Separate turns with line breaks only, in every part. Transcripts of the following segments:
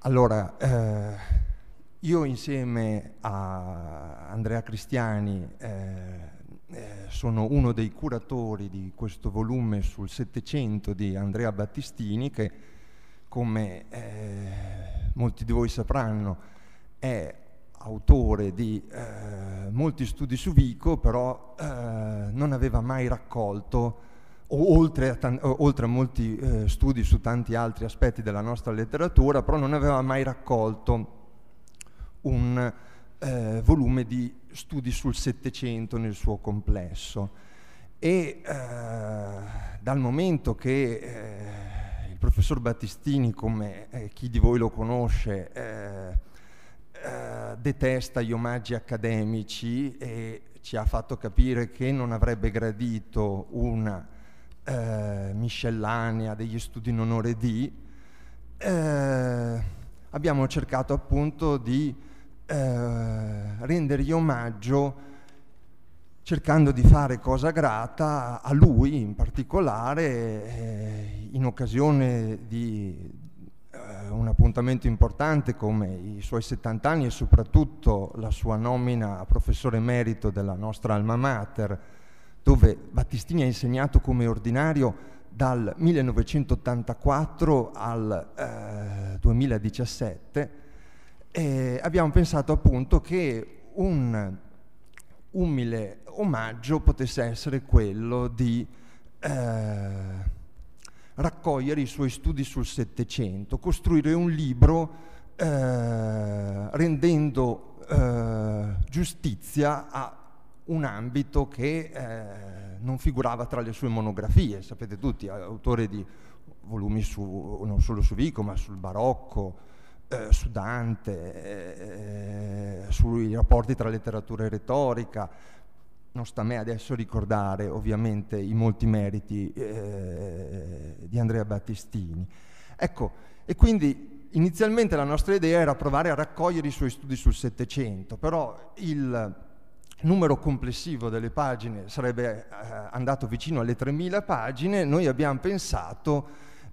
Allora, eh, io insieme a Andrea Cristiani eh, eh, sono uno dei curatori di questo volume sul Settecento di Andrea Battistini che, come eh, molti di voi sapranno, è autore di eh, molti studi su Vico, però eh, non aveva mai raccolto oltre a, tan- oltre a molti eh, studi su tanti altri aspetti della nostra letteratura, però non aveva mai raccolto un eh, volume di studi sul Settecento nel suo complesso. E eh, dal momento che eh, il professor Battistini, come eh, chi di voi lo conosce, eh, detesta gli omaggi accademici e ci ha fatto capire che non avrebbe gradito una eh, miscellanea degli studi in onore di, eh, abbiamo cercato appunto di eh, rendergli omaggio cercando di fare cosa grata a lui in particolare eh, in occasione di eh, un appuntamento importante come i suoi 70 anni e soprattutto la sua nomina a professore emerito della nostra alma mater dove Battistini ha insegnato come ordinario dal 1984 al eh, 2017, e abbiamo pensato appunto che un umile omaggio potesse essere quello di eh, raccogliere i suoi studi sul Settecento, costruire un libro eh, rendendo eh, giustizia a un ambito che eh, non figurava tra le sue monografie, sapete tutti, autore di volumi su, non solo su Vico, ma sul barocco, eh, su Dante, eh, sui rapporti tra letteratura e retorica. Non sta a me adesso ricordare ovviamente i molti meriti eh, di Andrea Battistini. Ecco, e quindi inizialmente la nostra idea era provare a raccogliere i suoi studi sul Settecento, però il numero complessivo delle pagine sarebbe eh, andato vicino alle 3.000 pagine, noi abbiamo pensato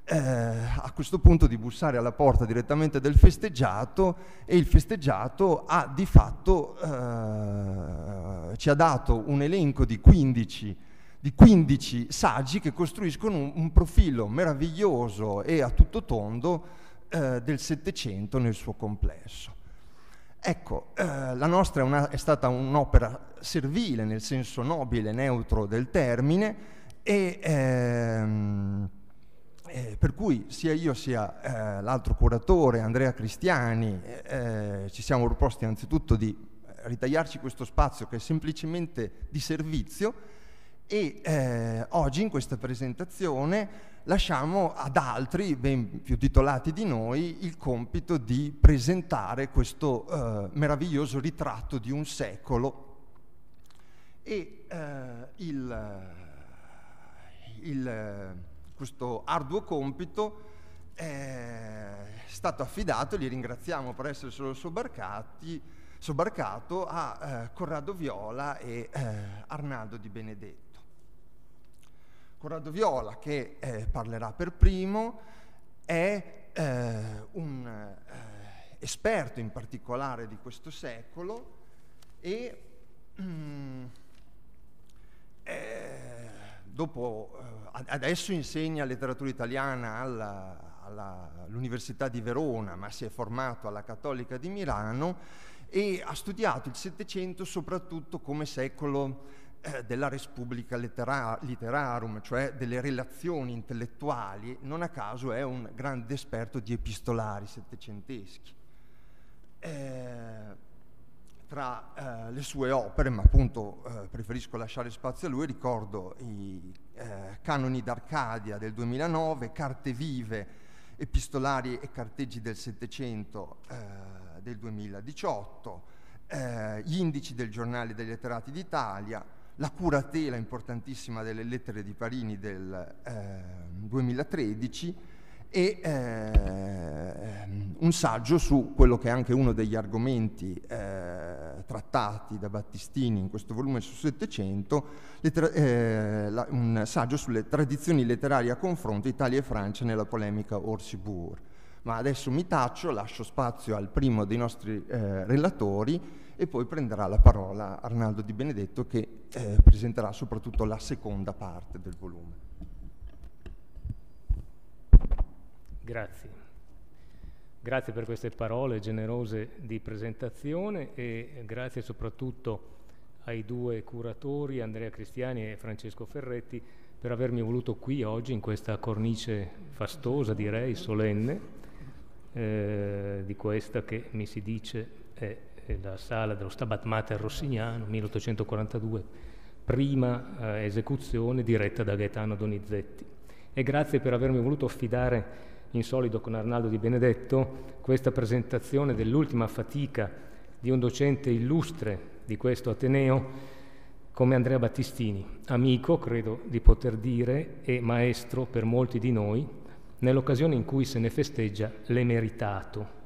eh, a questo punto di bussare alla porta direttamente del festeggiato e il festeggiato ha di fatto eh, ci ha dato un elenco di 15, di 15 saggi che costruiscono un, un, profilo meraviglioso e a tutto tondo eh, del Settecento nel suo complesso. Ecco, eh, la nostra è, una, è, stata un'opera servile nel senso nobile, neutro del termine e ehm, eh, per cui sia io sia eh, l'altro curatore, Andrea Cristiani, eh, ci siamo proposti anzitutto di ritagliarci questo spazio che è semplicemente di servizio e eh, oggi in questa presentazione lasciamo ad altri, ben più titolati di noi, il compito di presentare questo eh, meraviglioso ritratto di un secolo e eh, il, il, questo arduo compito è stato affidato, li ringraziamo per essere solo sobbarcato, a eh, Corrado Viola e eh, Arnaldo Di Benedetto. Corrado Viola, che eh, parlerà per primo, è eh, un eh, esperto in particolare di questo secolo e mm, eh, dopo, eh, adesso insegna letteratura italiana all'Università di Verona, ma si è formato alla Cattolica di Milano e ha studiato il Settecento soprattutto come secolo eh, della Respubblica Literarum, cioè delle relazioni intellettuali, non a caso è un grande esperto di epistolari settecenteschi. Eh, tra eh, le sue opere, ma appunto eh, preferisco lasciare spazio a lui, ricordo i eh, Canoni d'Arcadia del 2009, Carte vive, epistolari e carteggi del Settecento eh, del 2018, gli indici del Giornale dei Letterati d'Italia, la curatela importantissima delle lettere di Parini del eh, 2013 e eh, un saggio su quello che è anche uno degli argomenti eh, trattati da Battistini in questo volume su 700, eh, un saggio sulle tradizioni letterarie a confronto Italia e Francia nella polemica Orsi-Bourg. Ma adesso mi taccio, lascio spazio al primo dei nostri eh, relatori e poi prenderà la parola Arnaldo Di Benedetto che eh, presenterà soprattutto la seconda parte del volume.
Grazie. Grazie per queste parole generose di presentazione e grazie soprattutto ai due curatori, Andrea Cristiani e Francesco Ferretti, per avermi voluto qui oggi in questa cornice fastosa, direi, solenne, eh, di questa che mi si dice è, la sala dello Stabat Mater Rossignano, 1842, prima eh, esecuzione diretta da Gaetano Donizetti. E grazie per avermi voluto affidare in solido con Arnaldo Di Benedetto questa presentazione dell'ultima fatica di un docente illustre di questo Ateneo come Andrea Battistini, amico, credo di poter dire, e maestro per molti di noi, nell'occasione in cui se ne festeggia l'emeritato.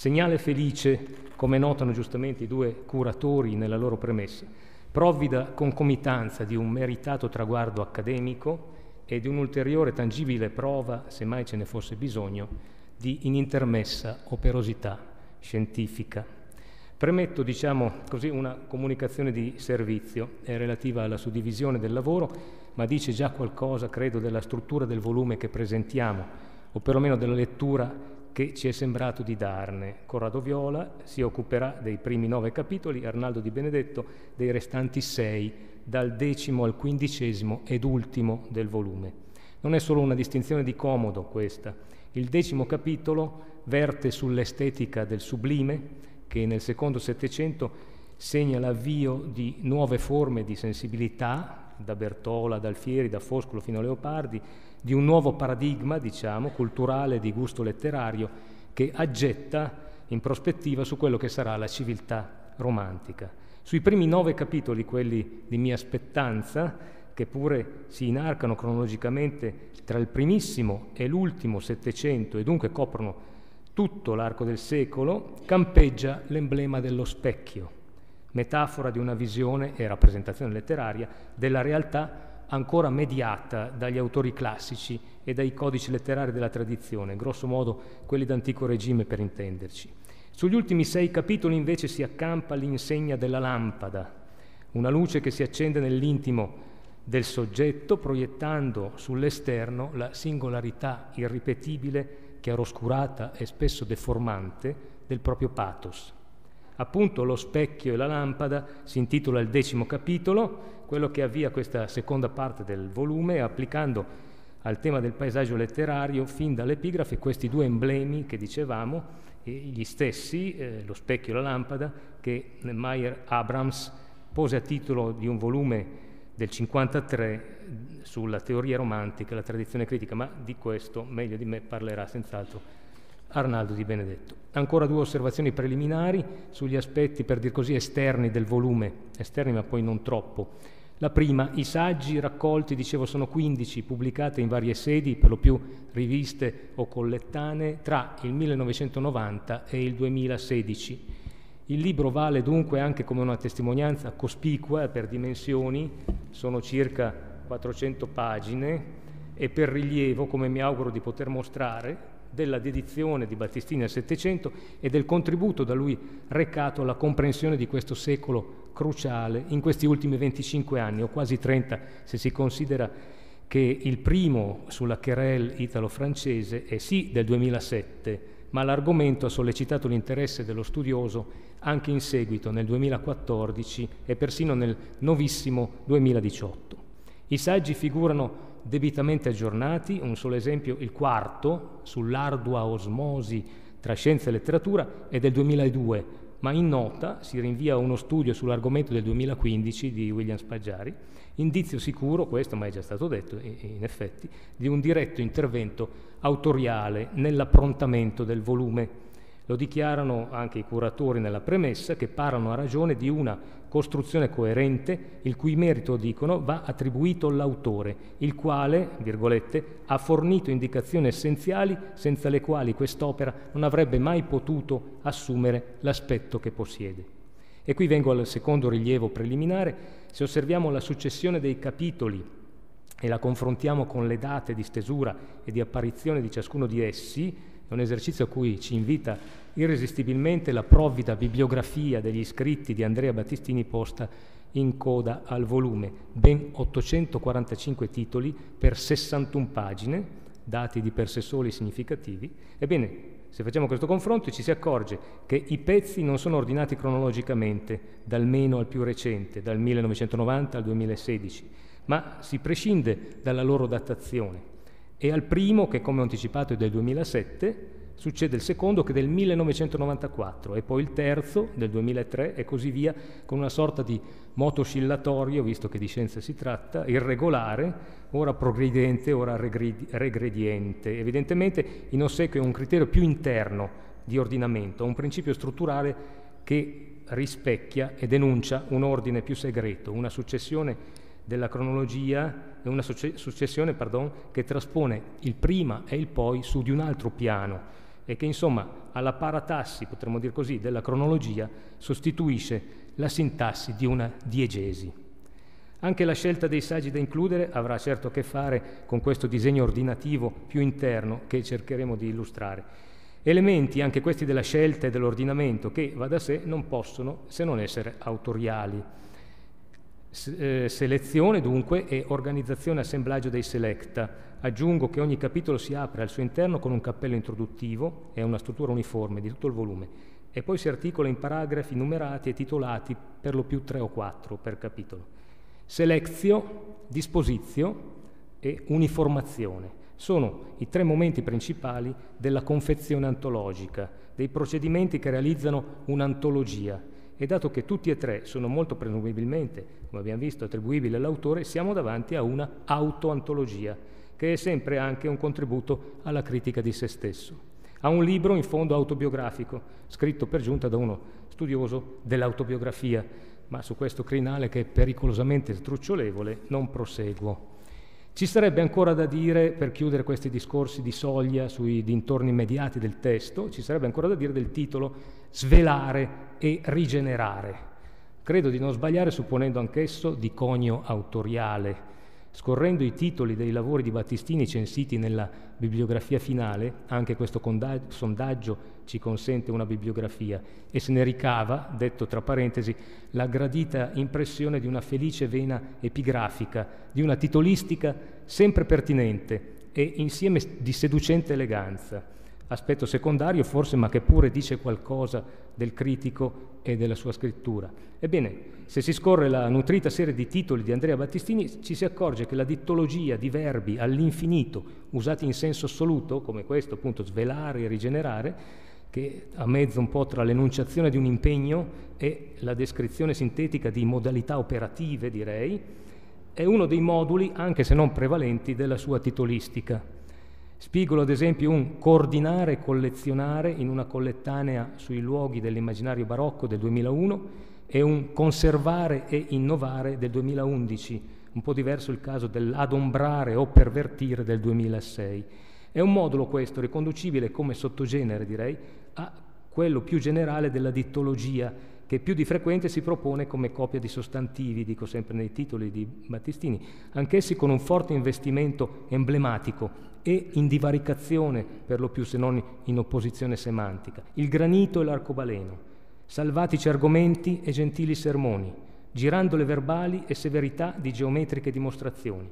Segnale felice, come notano giustamente i due curatori nella loro premessa, provvida concomitanza di un meritato traguardo accademico e di un'ulteriore tangibile prova, se mai ce ne fosse bisogno, di inintermessa operosità scientifica. Premetto, diciamo così, una comunicazione di servizio è relativa alla suddivisione del lavoro, ma dice già qualcosa, credo, della struttura del volume che presentiamo, o perlomeno della lettura che ci è sembrato di darne. Corrado Viola si occuperà dei primi nove capitoli, Arnaldo Di Benedetto dei restanti sei dal decimo al quindicesimo ed ultimo del volume. Non è solo una distinzione di comodo questa. Il decimo capitolo verte sull'estetica del sublime, che nel secondo Settecento segna l'avvio di nuove forme di sensibilità, da Bertola, da Alfieri, da Foscolo fino a Leopardi, di un nuovo paradigma, diciamo, culturale di gusto letterario, che aggetta in prospettiva su quello che sarà la civiltà romantica. Sui primi nove capitoli, quelli di mia spettanza, che pure si inarcano cronologicamente tra il primissimo e l'ultimo Settecento e dunque coprono tutto l'arco del secolo, campeggia l'emblema dello specchio, metafora di una visione e rappresentazione letteraria della realtà ancora mediata dagli autori classici e dai codici letterari della tradizione, grosso modo quelli d'antico regime per intenderci. Sugli ultimi sei capitoli invece si accampa l'insegna della lampada, una luce che si accende nell'intimo del soggetto proiettando sull'esterno la singolarità irripetibile, chiaroscurata e spesso deformante del proprio pathos. Appunto lo specchio e la lampada si intitola il decimo capitolo, quello che avvia questa seconda parte del volume, applicando al tema del paesaggio letterario fin dall'epigrafe questi due emblemi che dicevamo, gli stessi, eh, lo specchio e la lampada, che Meyer Abrams pose a titolo di un volume del 53 sulla teoria romantica la tradizione critica, ma di questo meglio di me parlerà senz'altro Arnaldo Di Benedetto. Ancora due osservazioni preliminari sugli aspetti, per dir così, esterni del volume, esterni ma poi non troppo. La prima, i saggi raccolti, dicevo, sono 15, pubblicati in varie sedi, per lo più riviste o collettanee, tra il 1990 e il 2016. Il libro vale dunque anche come una testimonianza cospicua per dimensioni, sono circa 400 pagine, e per rilievo, come mi auguro di poter mostrare, della dedizione di Battistini al Settecento e del contributo da lui recato alla comprensione di questo secolo cruciale in questi ultimi 25 anni, o quasi 30 se si considera che il primo sulla querelle italo-francese è sì del 2007, ma l'argomento ha sollecitato l'interesse dello studioso anche in seguito nel 2014 e persino nel novissimo 2018. I saggi figurano debitamente aggiornati, un solo esempio, il quarto sull'ardua osmosi tra scienza e letteratura è del 2002, ma in nota si rinvia uno studio sull'argomento del 2015 di William Spaggiari, indizio sicuro, questo ma è già stato detto in effetti, di un diretto intervento autoriale nell'approntamento del volume. Lo dichiarano anche i curatori nella premessa che parlano a ragione di una costruzione coerente il cui merito, dicono, va attribuito all'autore, il quale, virgolette, ha fornito indicazioni essenziali senza le quali quest'opera non avrebbe mai potuto assumere l'aspetto che possiede. E qui vengo al secondo rilievo preliminare. Se osserviamo la successione dei capitoli e la confrontiamo con le date di stesura e di apparizione di ciascuno di essi, è un esercizio a cui ci invita irresistibilmente la provvida bibliografia degli scritti di Andrea Battistini posta in coda al volume, ben 845 titoli per 61 pagine, dati di per sé soli significativi. Ebbene, se facciamo questo confronto ci si accorge che i pezzi non sono ordinati cronologicamente, dal meno al più recente, dal 1990 al 2016, ma si prescinde dalla loro datazione. E al primo, che come ho anticipato è del 2007, succede il secondo che è del 1994 e poi il terzo del 2003 e così via, con una sorta di moto oscillatorio, visto che di scienza si tratta, irregolare, ora progrediente, ora regrediente, evidentemente in ossequio a un criterio più interno di ordinamento, a un principio strutturale che rispecchia e denuncia un ordine più segreto, una successione della cronologia, una successione pardon, che traspone il prima e il poi su di un altro piano e che insomma alla paratassi, potremmo dire così, della cronologia sostituisce la sintassi di una diegesi. Anche la scelta dei saggi da includere avrà certo a che fare con questo disegno ordinativo più interno che cercheremo di illustrare. Elementi anche questi della scelta e dell'ordinamento che, va da sé, non possono se non essere autoriali. Eh, selezione dunque e organizzazione e assemblaggio dei selecta. Aggiungo che ogni capitolo si apre al suo interno con un cappello introduttivo e una struttura uniforme di tutto il volume e poi si articola in paragrafi numerati e titolati per lo più tre o quattro per capitolo. Selezio, disposizio e uniformazione sono i tre momenti principali della confezione antologica, dei procedimenti che realizzano un'antologia. E dato che tutti e tre sono molto presumibilmente, come abbiamo visto, attribuibili all'autore, siamo davanti a una autoantologia, che è sempre anche un contributo alla critica di se stesso. Ha un libro in fondo autobiografico, scritto per giunta da uno studioso dell'autobiografia, ma su questo crinale che è pericolosamente strucciolevole non proseguo. Ci sarebbe ancora da dire, per chiudere questi discorsi di soglia sui dintorni immediati del testo, ci sarebbe ancora da dire del titolo Svelare e rigenerare. Credo di non sbagliare supponendo anch'esso di conio autoriale, Scorrendo i titoli dei lavori di Battistini censiti nella bibliografia finale, anche questo sondaggio ci consente una bibliografia. E se ne ricava, detto tra parentesi, la gradita impressione di una felice vena epigrafica, di una titolistica sempre pertinente e insieme di seducente eleganza aspetto secondario forse, ma che pure dice qualcosa del critico e della sua scrittura. Ebbene, se si scorre la nutrita serie di titoli di Andrea Battistini, ci si accorge che la dittologia di verbi all'infinito, usati in senso assoluto, come questo appunto svelare e rigenerare, che a mezzo un po' tra l'enunciazione di un impegno e la descrizione sintetica di modalità operative, direi, è uno dei moduli, anche se non prevalenti, della sua titolistica. Spigolo ad esempio un coordinare e collezionare in una collettanea sui luoghi dell'immaginario barocco del 2001 e un conservare e innovare del 2011, un po' diverso il caso dell'adombrare o pervertire del 2006. È un modulo questo riconducibile come sottogenere, direi, a quello più generale della dittologia, che più di frequente si propone come copia di sostantivi, dico sempre nei titoli di Battistini, anch'essi con un forte investimento emblematico e in divaricazione, per lo più se non in opposizione semantica. Il granito e l'arcobaleno, salvatici argomenti e gentili sermoni, girandole verbali e severità di geometriche dimostrazioni,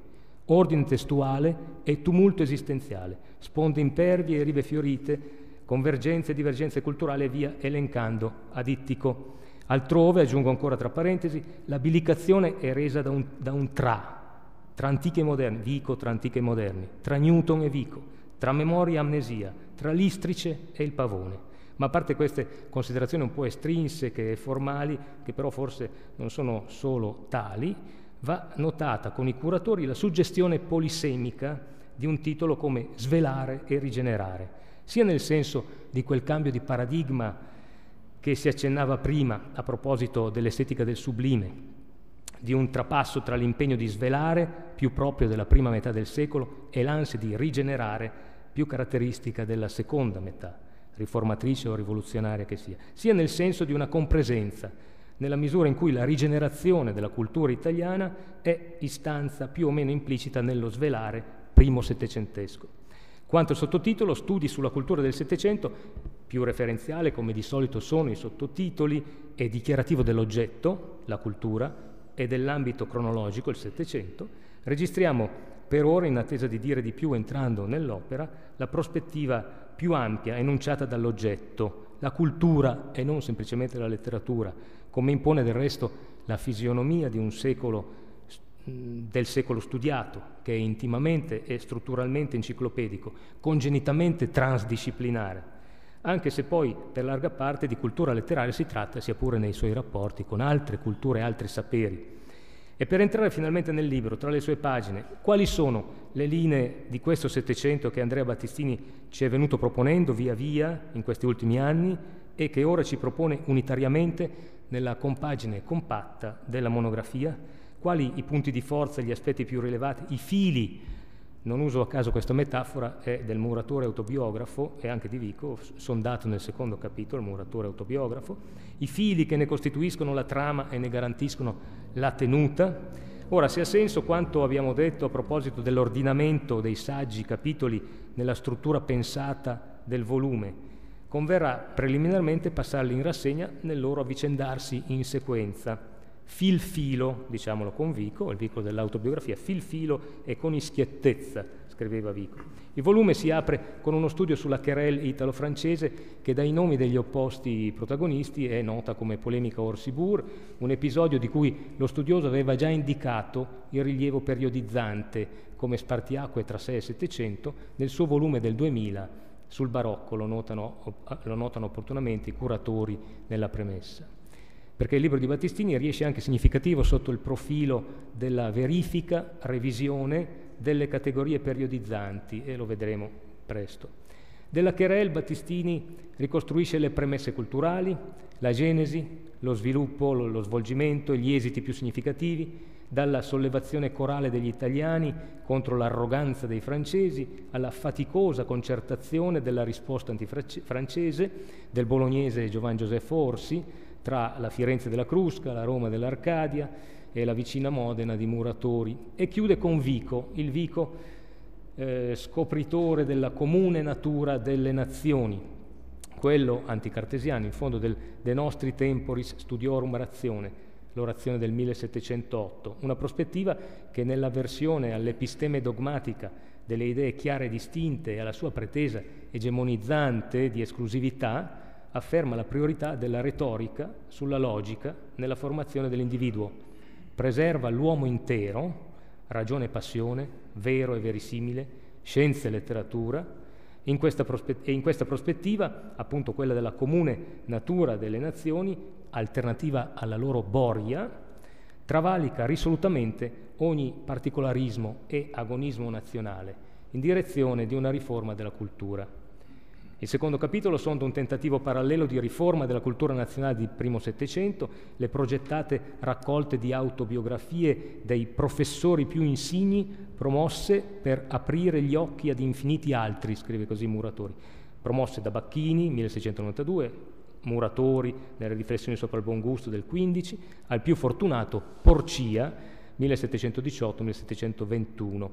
ordine testuale e tumulto esistenziale, sponde impervie e rive fiorite, convergenze e divergenze culturali e via elencando ad ittico. Altrove, aggiungo ancora tra parentesi, la bilicazione è resa da un, da un tra, tra antiche e moderne, Vico tra antiche e moderni, tra Newton e Vico, tra memoria e amnesia, tra l'istrice e il pavone. Ma a parte queste considerazioni un po' estrinseche e formali, che però forse non sono solo tali, va notata con i curatori la suggestione polisemica di un titolo come Svelare e rigenerare, sia nel senso di quel cambio di paradigma che si accennava prima a proposito dell'estetica del sublime, di un trapasso tra l'impegno di svelare, più proprio della prima metà del secolo, e l'ansia di rigenerare, più caratteristica della seconda metà, riformatrice o rivoluzionaria che sia, sia nel senso di una compresenza, nella misura in cui la rigenerazione della cultura italiana è istanza più o meno implicita nello svelare primo settecentesco. Quanto al sottotitolo, studi sulla cultura del Settecento, più referenziale come di solito sono i sottotitoli, e dichiarativo dell'oggetto, la cultura, e dell'ambito cronologico, il Settecento, registriamo per ora, in attesa di dire di più entrando nell'opera, la prospettiva più ampia enunciata dall'oggetto, la cultura e non semplicemente la letteratura, come impone del resto la fisionomia secolo del secolo studiato, che è intimamente e strutturalmente enciclopedico, congenitamente transdisciplinare, anche se poi per larga parte di cultura letteraria si tratta, sia pure nei suoi rapporti con altre culture e altri saperi. E per entrare finalmente nel libro, tra le sue pagine, quali sono le linee di questo Settecento che Andrea Battistini ci è venuto proponendo via via in questi ultimi anni e che ora ci propone unitariamente nella compagine compatta della monografia? Quali i punti di forza, gli aspetti più rilevati, i fili, non uso a caso questa metafora, è del muratore autobiografo e anche di Vico, sondato nel secondo capitolo, il muratore autobiografo, i fili che ne costituiscono la trama e ne garantiscono la tenuta. Ora, se ha senso quanto abbiamo detto a proposito dell'ordinamento dei saggi capitoli nella struttura pensata del volume, converrà preliminarmente passarli in rassegna nel loro avvicendarsi in sequenza fil filo, diciamolo con Vico, il Vico dell'autobiografia, fil filo e con ischiettezza, scriveva Vico. Il volume si apre con uno studio sulla querelle italo-francese che dai nomi degli opposti protagonisti è nota come polemica Orsibur, un episodio di cui lo studioso aveva già indicato il rilievo periodizzante come spartiacque tra 6 e 700 nel suo volume del 2000 sul barocco, lo notano, lo notano opportunamente i curatori nella premessa perché il libro di Battistini riesce anche significativo sotto il profilo della verifica, revisione delle categorie periodizzanti e lo vedremo presto. Della Querelle Battistini ricostruisce le premesse culturali, la genesi, lo sviluppo, lo svolgimento e gli esiti più significativi, dalla sollevazione corale degli italiani contro l'arroganza dei francesi alla faticosa concertazione della risposta antifrancese del bolognese Giovanni Giuseppe Orsi, tra la Firenze della Crusca, la Roma dell'Arcadia e la vicina Modena di Muratori. E chiude con Vico, il Vico eh, scopritore della comune natura delle nazioni, quello anticartesiano, in fondo del De Nostri Temporis Studiorum Razione, l'orazione del 1708, una prospettiva che nella versione all'episteme dogmatica delle idee chiare e distinte e alla sua pretesa egemonizzante di esclusività, afferma la priorità della retorica sulla logica nella formazione dell'individuo, preserva l'uomo intero, ragione e passione, vero e verisimile, scienza e letteratura, in questa e in questa prospettiva, appunto quella della comune natura delle nazioni, alternativa alla loro boria, travalica risolutamente ogni particolarismo e agonismo nazionale in direzione di una riforma della cultura. Il secondo capitolo sonda un tentativo parallelo di riforma della cultura nazionale di primo Settecento, le progettate raccolte di autobiografie dei professori più insigni promosse per aprire gli occhi ad infiniti altri, scrive così Muratori, promosse da Bacchini, 1692, Muratori nelle riflessioni sopra il buon gusto del 15, al più fortunato Porcia, 1718-1721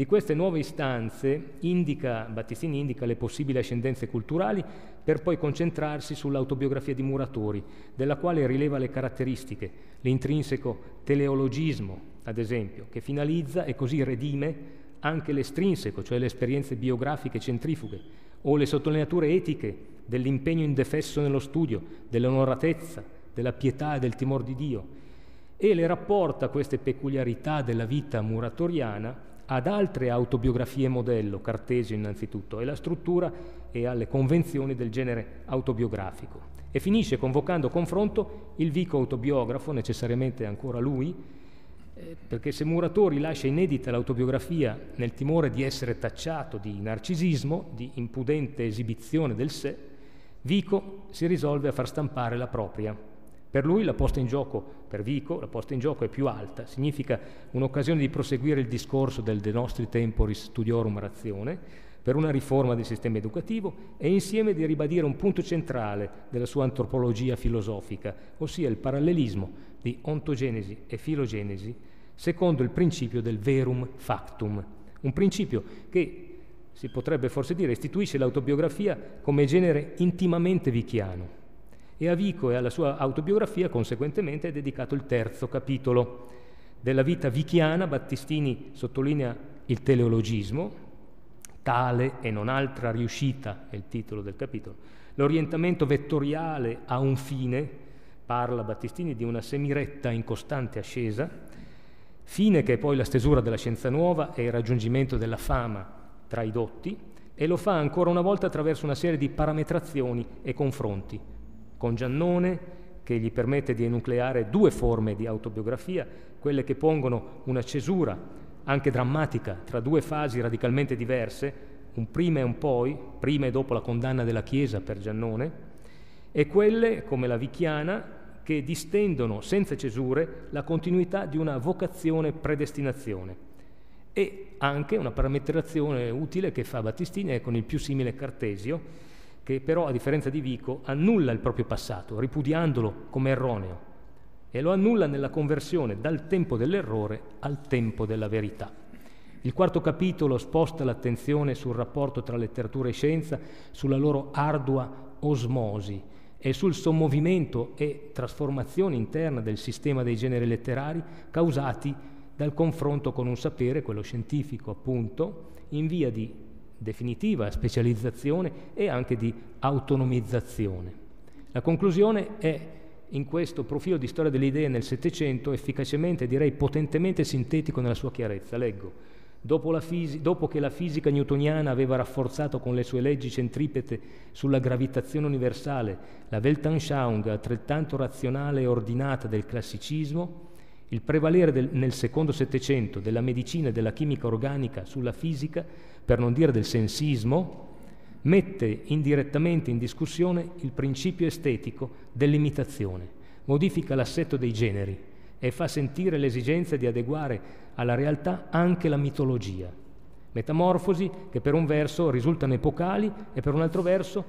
di queste nuove istanze indica, Battistini indica le possibili ascendenze culturali per poi concentrarsi sull'autobiografia di Muratori, della quale rileva le caratteristiche, l'intrinseco teleologismo, ad esempio, che finalizza e così redime anche l'estrinseco, cioè le esperienze biografiche centrifughe, o le sottolineature etiche dell'impegno indefesso nello studio, dell'onoratezza, della pietà e del timore di Dio, e le rapporta queste peculiarità della vita muratoriana ad altre autobiografie modello, Cartesio innanzitutto, e la struttura e alle convenzioni del genere autobiografico. E finisce convocando confronto il Vico autobiografo, necessariamente ancora lui, eh, perché se Muratori lascia inedita l'autobiografia nel timore di essere tacciato di narcisismo, di impudente esibizione del sé, Vico si risolve a far stampare la propria per lui la posta in gioco, per Vico, la posta in gioco è più alta, significa un'occasione di proseguire il discorso del De Nostri Temporis Studiorum Razione, per una riforma del sistema educativo e insieme di ribadire un punto centrale della sua antropologia filosofica, ossia il parallelismo di ontogenesi e filogenesi secondo il principio del verum factum, un principio che si potrebbe forse dire, istituisce l'autobiografia come genere intimamente vichiano. E a Vico e alla sua autobiografia, conseguentemente, è dedicato il terzo capitolo. Della vita vichiana, Battistini sottolinea il teleologismo, tale e non altra riuscita è il titolo del capitolo. L'orientamento vettoriale ha un fine, parla Battistini di una semiretta in costante ascesa, fine che è poi la stesura della scienza nuova e il raggiungimento della fama tra i dotti, e lo fa ancora una volta attraverso una serie di parametrazioni e confronti, con Giannone che gli permette di enucleare due forme di autobiografia, quelle che pongono una cesura anche drammatica tra due fasi radicalmente diverse, un prima e un poi, prima e dopo la condanna della Chiesa per Giannone, e quelle, come la Vichiana, che distendono senza cesure la continuità di una vocazione-predestinazione e anche una parametrazione utile che fa Battistini è con il più simile Cartesio, che però a differenza di Vico annulla il proprio passato, ripudiandolo come erroneo, e lo annulla nella conversione dal tempo dell'errore al tempo della verità. Il quarto capitolo sposta l'attenzione sul rapporto tra letteratura e scienza, sulla loro ardua osmosi e sul sommovimento e trasformazione interna del sistema dei generi letterari causati dal confronto con un sapere, quello scientifico appunto, in via di definitiva specializzazione e anche di autonomizzazione. La conclusione è in questo profilo di storia delle idee nel Settecento efficacemente, direi potentemente sintetico nella sua chiarezza. Leggo. Dopo, fisi- dopo, che la fisica newtoniana aveva rafforzato con le sue leggi centripete sulla gravitazione universale la Weltanschauung altrettanto razionale e ordinata del classicismo, il prevalere del, nel secondo Settecento della medicina e della chimica organica sulla fisica, per non dire del sensismo, mette indirettamente in discussione il principio estetico dell'imitazione, modifica l'assetto dei generi e fa sentire l'esigenza di adeguare alla realtà anche la mitologia. Metamorfosi che per un verso risultano epocali e per un altro verso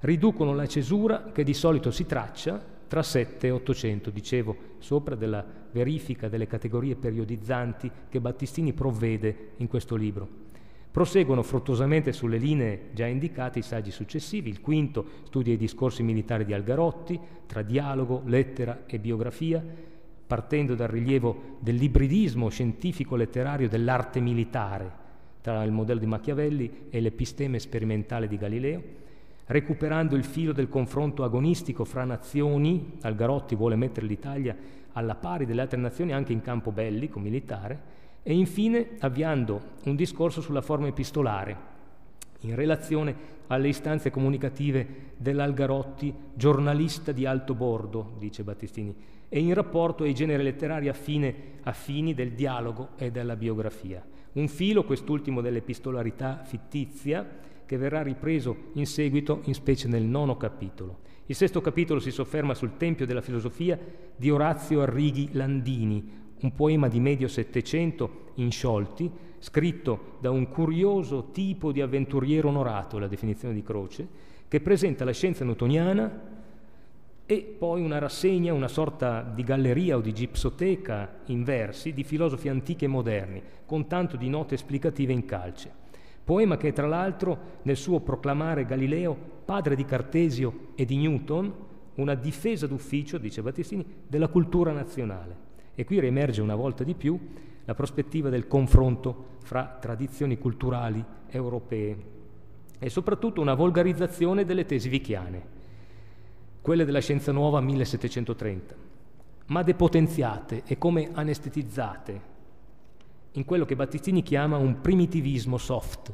riducono la cesura che di solito si traccia tra 7 e 800, dicevo sopra della verifica delle categorie periodizzanti che Battistini provvede in questo libro. Proseguono fruttuosamente sulle linee già indicate i saggi successivi, il quinto studia i discorsi militari di Algarotti, tra dialogo, lettera e biografia, partendo dal rilievo dell'ibridismo scientifico-letterario dell'arte militare tra il modello di Machiavelli e l'episteme sperimentale di Galileo, recuperando il filo del confronto agonistico fra nazioni, Algarotti vuole mettere l'Italia alla pari delle altre nazioni anche in campo bellico, militare, e infine avviando un discorso sulla forma epistolare, in relazione alle istanze comunicative dell'Algarotti, giornalista di alto bordo, dice Battistini, e in rapporto ai generi letterari affine, affini del dialogo e della biografia. Un filo, quest'ultimo dell'epistolarità fittizia, che verrà ripreso in seguito, in specie nel nono capitolo. Il sesto capitolo si sofferma sul Tempio della filosofia di Orazio Arrighi Landini, un poema di medio Settecento in sciolti, scritto da un curioso tipo di avventuriero onorato, la definizione di Croce, che presenta la scienza newtoniana e poi una rassegna, una sorta di galleria o di gipsoteca in versi di filosofi antichi e moderni, con tanto di note esplicative in calce poema che tra l'altro nel suo proclamare Galileo padre di Cartesio e di Newton, una difesa d'ufficio, dice Battistini, della cultura nazionale. E qui riemerge una volta di più la prospettiva del confronto fra tradizioni culturali europee e soprattutto una volgarizzazione delle tesi vichiane, quelle della scienza nuova 1730, ma depotenziate e come anestetizzate in quello che Battistini chiama un primitivismo soft,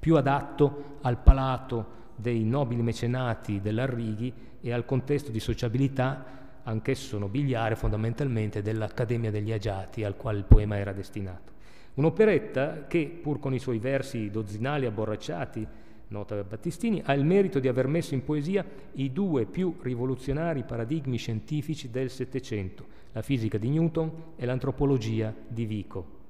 più adatto al palato dei nobili mecenati dell'Arrighi e al contesto di sociabilità, anch'esso nobiliare fondamentalmente, dell'Accademia degli Agiati al quale il poema era destinato. Un'operetta che, pur con i suoi versi dozzinali abborracciati, nota Battistini, ha il merito di aver messo in poesia i due più rivoluzionari paradigmi scientifici del Settecento, la fisica di Newton e l'antropologia di Vico.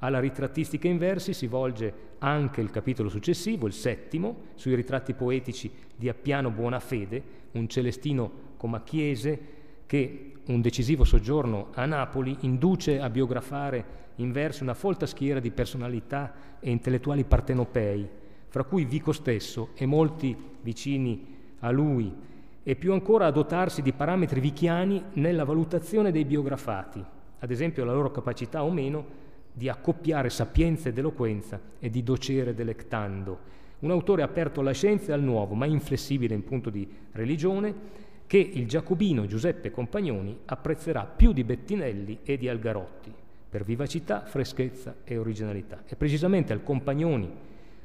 Alla ritrattistica in versi si volge anche il capitolo successivo, il settimo, sui ritratti poetici di Appiano Buonafede, un celestino comacchiese che un decisivo soggiorno a Napoli induce a biografare in versi una folta schiera di personalità e intellettuali partenopei, fra cui Vico stesso e molti vicini a lui, e più ancora a dotarsi di parametri vichiani nella valutazione dei biografati, ad esempio la loro capacità o meno di accoppiare sapienza ed eloquenza e di docere delectando. Un autore aperto alla scienza e al nuovo, ma inflessibile in punto di religione, che il giacobino Giuseppe Compagnoni apprezzerà più di Bettinelli e di Algarotti, per vivacità, freschezza e originalità. E precisamente al Compagnoni,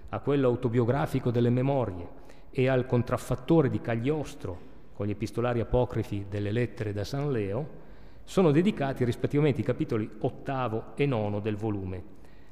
a quello autobiografico delle memorie e al contraffattore di Cagliostro, con gli epistolari apocrifi delle lettere da San Leo, sono dedicati rispettivamente i capitoli ottavo e nono del volume.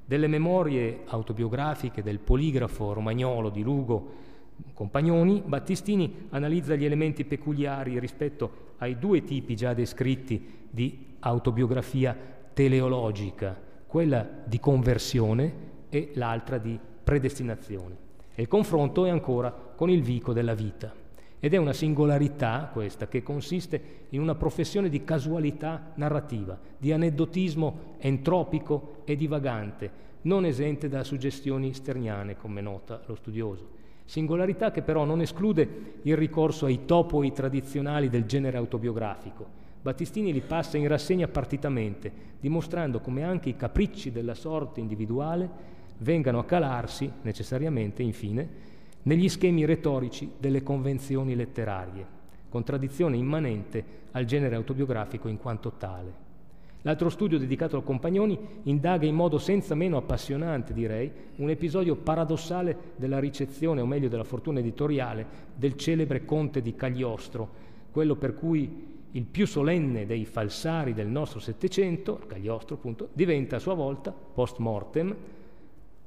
Delle memorie autobiografiche del poligrafo romagnolo di Lugo Compagnoni, Battistini analizza gli elementi peculiari rispetto ai due tipi già descritti di autobiografia teleologica, quella di conversione e l'altra di predestinazione. E il confronto è ancora con il vico della vita. Ed è una singolarità questa che consiste in una professione di casualità narrativa, di aneddotismo entropico e divagante, non esente da suggestioni sterniane, come nota lo studioso. Singolarità che però non esclude il ricorso ai topoi tradizionali del genere autobiografico. Battistini li passa in rassegna partitamente, dimostrando come anche i capricci della sorte individuale vengano a calarsi, necessariamente, infine, negli schemi retorici delle convenzioni letterarie, contraddizione immanente al genere autobiografico in quanto tale. L'altro studio dedicato al Compagnoni indaga in modo senza meno appassionante, direi, un episodio paradossale della ricezione, o meglio della fortuna editoriale, del celebre conte di Cagliostro, quello per cui il più solenne dei falsari del nostro Settecento, Cagliostro appunto, diventa a sua volta, post mortem,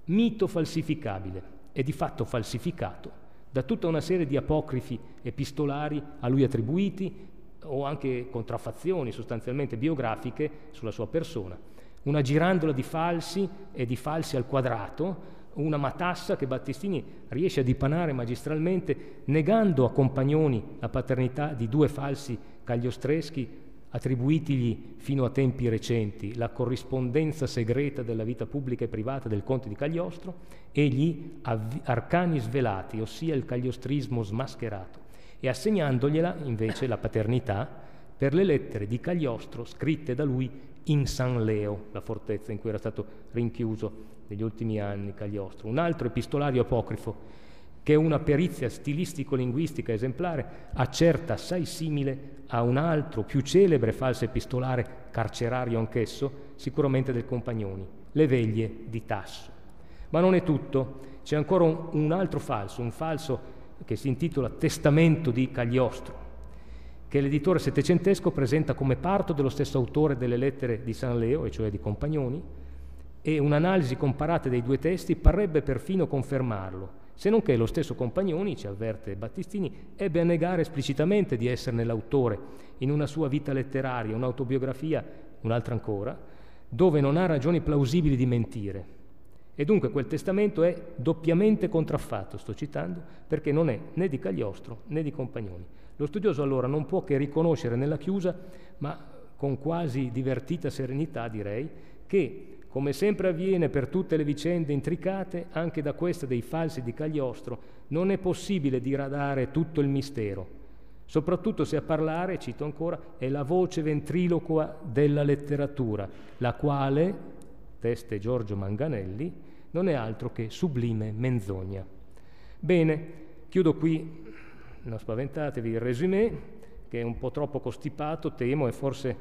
mito falsificabile è di fatto falsificato da tutta una serie di apocrifi epistolari a lui attribuiti o anche contraffazioni sostanzialmente biografiche sulla sua persona. Una girandola di falsi e di falsi al quadrato, una matassa che Battistini riesce a dipanare magistralmente negando a Compagnoni la paternità di due falsi cagliostreschi attribuitigli fino a tempi recenti la corrispondenza segreta della vita pubblica e privata del conte di Cagliostro e gli arcani svelati, ossia il cagliostrismo smascherato, e assegnandogliela invece la paternità per le lettere di Cagliostro scritte da lui in San Leo, la fortezza in cui era stato rinchiuso negli ultimi anni Cagliostro. Un altro epistolario apocrifo che una perizia stilistico-linguistica esemplare accerta assai simile a un altro più celebre falso epistolare carcerario anch'esso, sicuramente del Compagnoni, Le veglie di Tasso. Ma non è tutto, c'è ancora un, un altro falso, un falso che si intitola Testamento di Cagliostro, che l'editore settecentesco presenta come parto dello stesso autore delle lettere di San Leo, e cioè di Compagnoni, e un'analisi comparata dei due testi parrebbe perfino confermarlo, se non che lo stesso Compagnoni, ci avverte Battistini, ebbe a negare esplicitamente di esserne l'autore in una sua vita letteraria, un'autobiografia, un'altra ancora, dove non ha ragioni plausibili di mentire. E dunque quel testamento è doppiamente contraffatto, sto citando, perché non è né di Cagliostro né di Compagnoni. Lo studioso allora non può che riconoscere nella chiusa, ma con quasi divertita serenità direi, che come sempre avviene per tutte le vicende intricate, anche da questa dei falsi di Cagliostro, non è possibile diradare tutto il mistero, soprattutto se a parlare, cito ancora, è la voce ventriloqua della letteratura, la quale, teste Giorgio Manganelli, non è altro che sublime menzogna. Bene, chiudo qui, non spaventatevi, il resumé, che è un po' troppo costipato, temo, e forse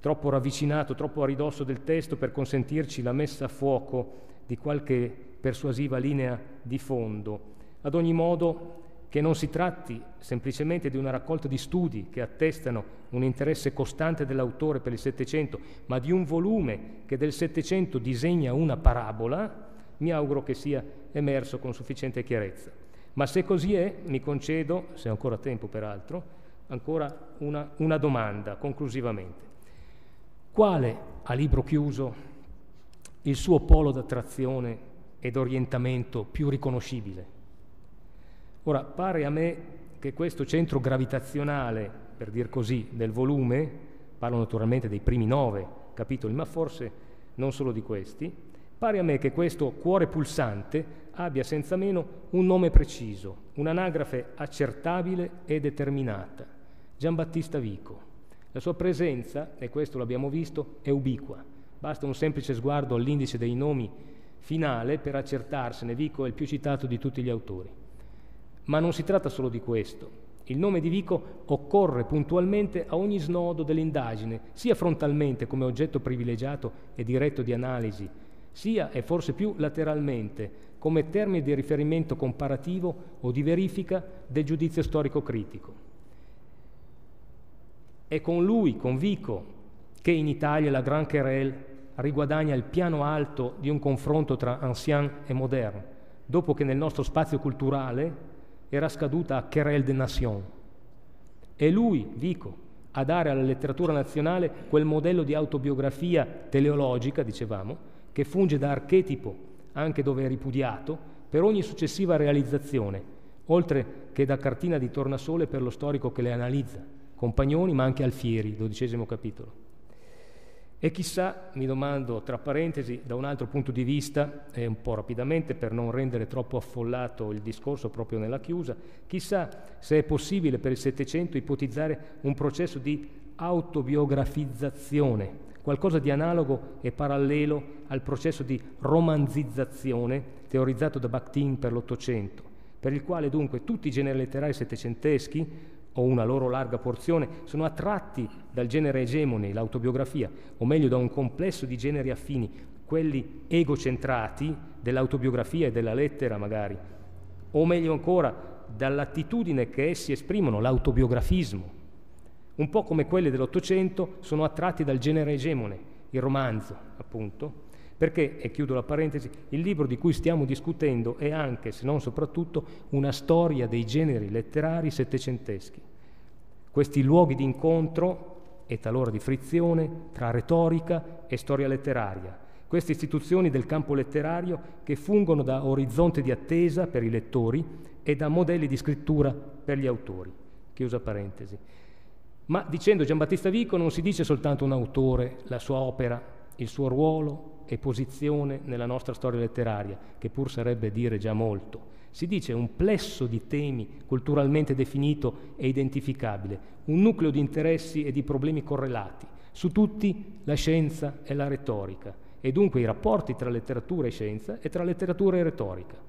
troppo ravvicinato, troppo a ridosso del testo per consentirci la messa a fuoco di qualche persuasiva linea di fondo. Ad ogni modo, che non si tratti semplicemente di una raccolta di studi che attestano un interesse costante dell'autore per il Settecento, ma di un volume che del Settecento disegna una parabola, mi auguro che sia emerso con sufficiente chiarezza. Ma se così è, mi concedo, se ho ancora tempo peraltro, ancora una, una domanda conclusivamente. Quale, a libro chiuso, il suo polo d'attrazione ed orientamento più riconoscibile? Ora, pare a me che questo centro gravitazionale, per dir così, del volume, parlo naturalmente dei primi nove capitoli, ma forse non solo di questi, Pare a me che questo cuore pulsante abbia senza meno un nome preciso, un'anagrafe accertabile e determinata. Giambattista Vico. La sua presenza, e questo l'abbiamo visto, è ubiqua. Basta un semplice sguardo all'indice dei nomi finale per accertarsene. Vico è il più citato di tutti gli autori. Ma non si tratta solo di questo. Il nome di Vico occorre puntualmente a ogni snodo dell'indagine, sia frontalmente come oggetto privilegiato e diretto di analisi, sia e forse più lateralmente come termine di riferimento comparativo o di verifica del giudizio storico-critico. È con lui, con Vico, che in Italia la Grand Querelle riguadagna il piano alto di un confronto tra ancien e moderne, dopo che nel nostro spazio culturale era scaduta a Querelle des Nations. È lui, Vico, a dare alla letteratura nazionale quel modello di autobiografia teleologica, dicevamo, che funge da archetipo anche dove è ripudiato, per ogni successiva realizzazione, oltre che da cartina di tornasole per lo storico che le analizza, Compagnoni ma anche Alfieri, dodicesimo capitolo. E chissà, mi domando tra parentesi, da un altro punto di vista, e un po' rapidamente per non rendere troppo affollato il discorso proprio nella chiusa, chissà se è possibile per il Settecento ipotizzare un processo di autobiografizzazione qualcosa di analogo e parallelo al processo di romanzizzazione teorizzato da Bakhtin per l'Ottocento, per il quale dunque tutti i generi letterari settecenteschi, o una loro larga porzione, sono attratti dal genere egemone, l'autobiografia, o meglio da un complesso di generi affini, quelli egocentrati dell'autobiografia e della lettera magari, o meglio ancora dall'attitudine che essi esprimono, l'autobiografismo, un po' come quelli dell'Ottocento, sono attratti dal genere egemone, il romanzo, appunto, perché, e chiudo la parentesi, il libro di cui stiamo discutendo è anche, se non soprattutto, una storia dei generi letterari settecenteschi. Questi luoghi di incontro e talora di frizione tra retorica e storia letteraria, queste istituzioni del campo letterario che fungono da orizzonte di attesa per i lettori e da modelli di scrittura per gli autori. Chiusa parentesi. Ma dicendo Giambattista Vico non si dice soltanto un autore, la sua opera, il suo ruolo e posizione nella nostra storia letteraria, che pur sarebbe dire già molto. Si dice un plesso di temi culturalmente definito e identificabile, un nucleo di interessi e di problemi correlati, su tutti la scienza e la retorica, e dunque i rapporti tra letteratura e scienza e tra letteratura e retorica.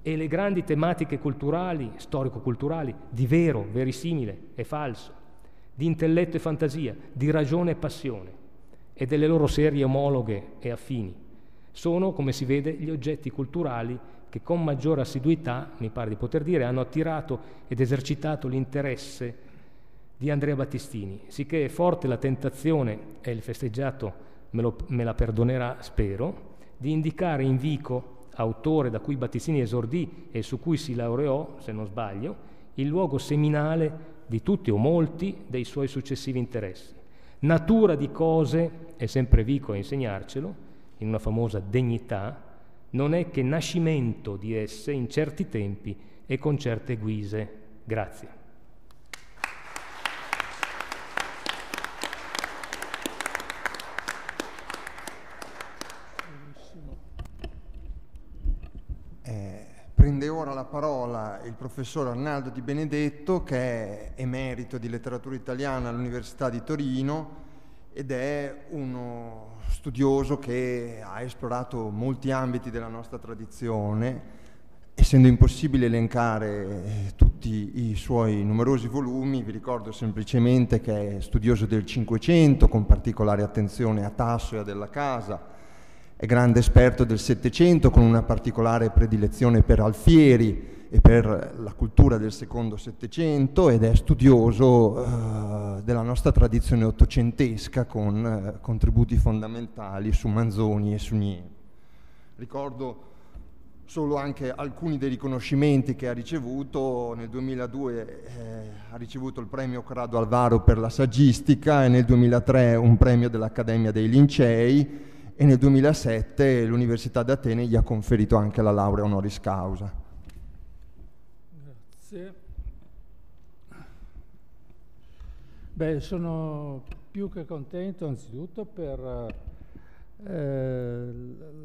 e le grandi tematiche culturali, storico-culturali, di vero, verisimile e falso, di intelletto e fantasia, di ragione e passione, e delle loro serie omologhe e affini. Sono, come si vede, gli oggetti culturali che con maggiore assiduità, mi pare di poter dire, hanno attirato ed esercitato l'interesse di Andrea Battistini, sicché è forte la tentazione, e il festeggiato me, lo, me la perdonerà, spero, di indicare in Vico autore da cui Battistini esordì e su cui si laureò, se non sbaglio, il luogo seminale di tutti o molti dei suoi successivi interessi. Natura di cose, è sempre Vico a insegnarcelo, in una famosa degnità, non è che nascimento di esse in certi tempi e con certe guise. Grazie.
Prende ora la parola il professor Arnaldo Di Benedetto, che è emerito di letteratura italiana all'Università di Torino ed è uno studioso che ha esplorato molti ambiti della nostra tradizione, essendo impossibile elencare tutti i suoi numerosi volumi, vi ricordo semplicemente che è studioso del Cinquecento, con particolare attenzione a Tasso e a Della Casa, è grande esperto del Settecento con una particolare predilezione per Alfieri e per la cultura del secondo Settecento ed è studioso eh, della nostra tradizione ottocentesca con eh, contributi fondamentali su Manzoni e su Niemi. Ricordo solo anche alcuni dei riconoscimenti che ha ricevuto. Nel 2002 eh, ha ricevuto il premio Corrado Alvaro per la saggistica e nel 2003 un premio dell'Accademia dei Lincei e nel 2007 l'Università d'Atene gli ha conferito anche la laurea honoris causa.
Grazie. Beh, sono più che contento anzitutto per eh,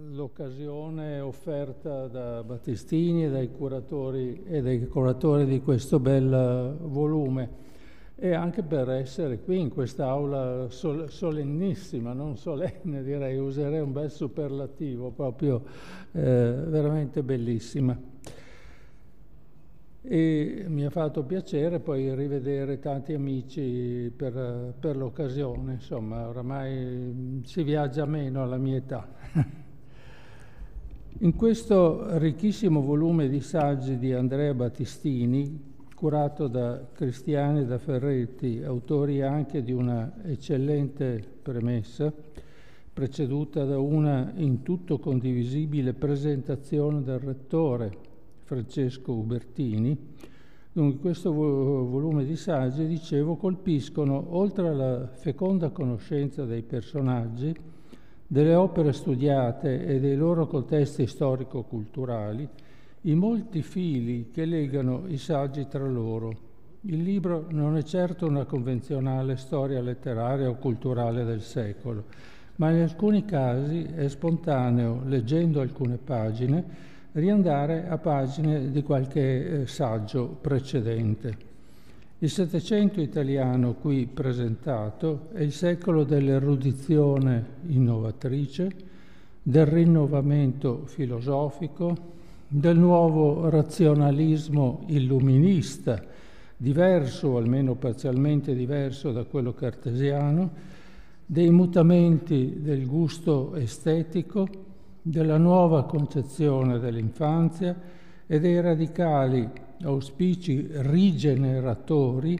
l'occasione offerta da Battistini e dai curatori, e dai curatori di questo bel volume e anche per essere qui in quest'aula sol- solennissima, non solenne direi, userei un bel superlativo, proprio eh, veramente bellissima. E mi ha fatto piacere poi rivedere tanti amici per, per l'occasione, insomma oramai si viaggia meno alla mia età. In questo ricchissimo volume di saggi di Andrea Battistini, curato da Cristiani da Ferretti, autori anche di una eccellente premessa, preceduta da una in tutto condivisibile presentazione del rettore Francesco Ubertini. Dunque questo volume di saggi, dicevo, colpiscono, oltre alla feconda conoscenza dei personaggi, delle opere studiate e dei loro contesti storico-culturali, i molti fili che legano i saggi tra loro. Il libro non è certo una convenzionale storia letteraria o culturale del secolo, ma in alcuni casi è spontaneo, leggendo alcune pagine, riandare a pagine di qualche eh, saggio precedente. Il Settecento italiano qui presentato è il secolo dell'erudizione innovatrice, del rinnovamento filosofico, del nuovo razionalismo illuminista, diverso almeno parzialmente diverso da quello cartesiano, dei mutamenti del gusto estetico, della nuova concezione dell'infanzia e dei radicali auspici rigeneratori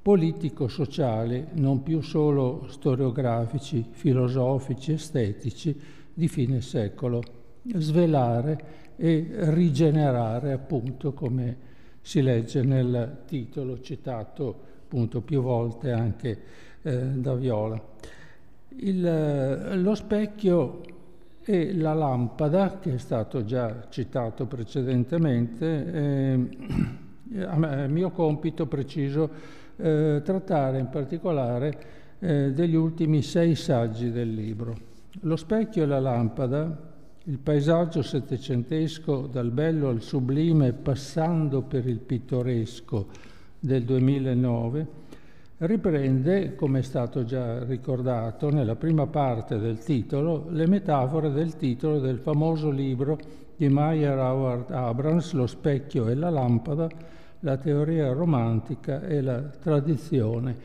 politico-sociali, non più solo storiografici, filosofici, estetici, di fine secolo. Svelare e rigenerare, appunto, come si legge nel titolo citato appunto più volte anche eh, da Viola. Il, lo specchio e la lampada, che è stato già citato precedentemente, eh, è mio compito preciso eh, trattare in particolare eh, degli ultimi sei saggi del libro. Lo specchio e la lampada il paesaggio settecentesco dal bello al sublime passando per il pittoresco del 2009 riprende, come è stato già ricordato nella prima parte del titolo, le metafore del titolo del famoso libro di Meyer Howard Abrams, Lo specchio e la lampada, la teoria romantica e la tradizione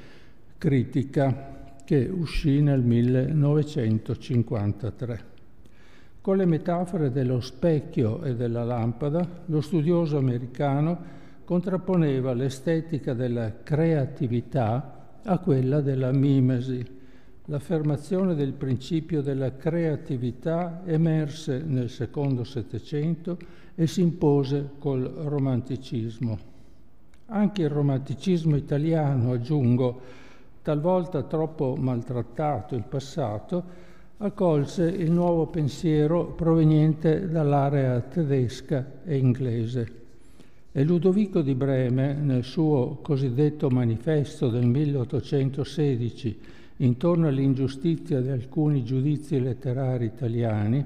critica, che uscì nel 1953. Con le metafore dello specchio e della lampada, lo studioso americano contrapponeva l'estetica della creatività a quella della mimesi. L'affermazione del principio della creatività emerse nel secondo Settecento e si impose col romanticismo. Anche il romanticismo italiano, aggiungo, talvolta troppo maltrattato in passato, accolse il nuovo pensiero proveniente dall'area tedesca e inglese. E Ludovico di Breme, nel suo cosiddetto manifesto del 1816, intorno all'ingiustizia di alcuni giudizi letterari italiani,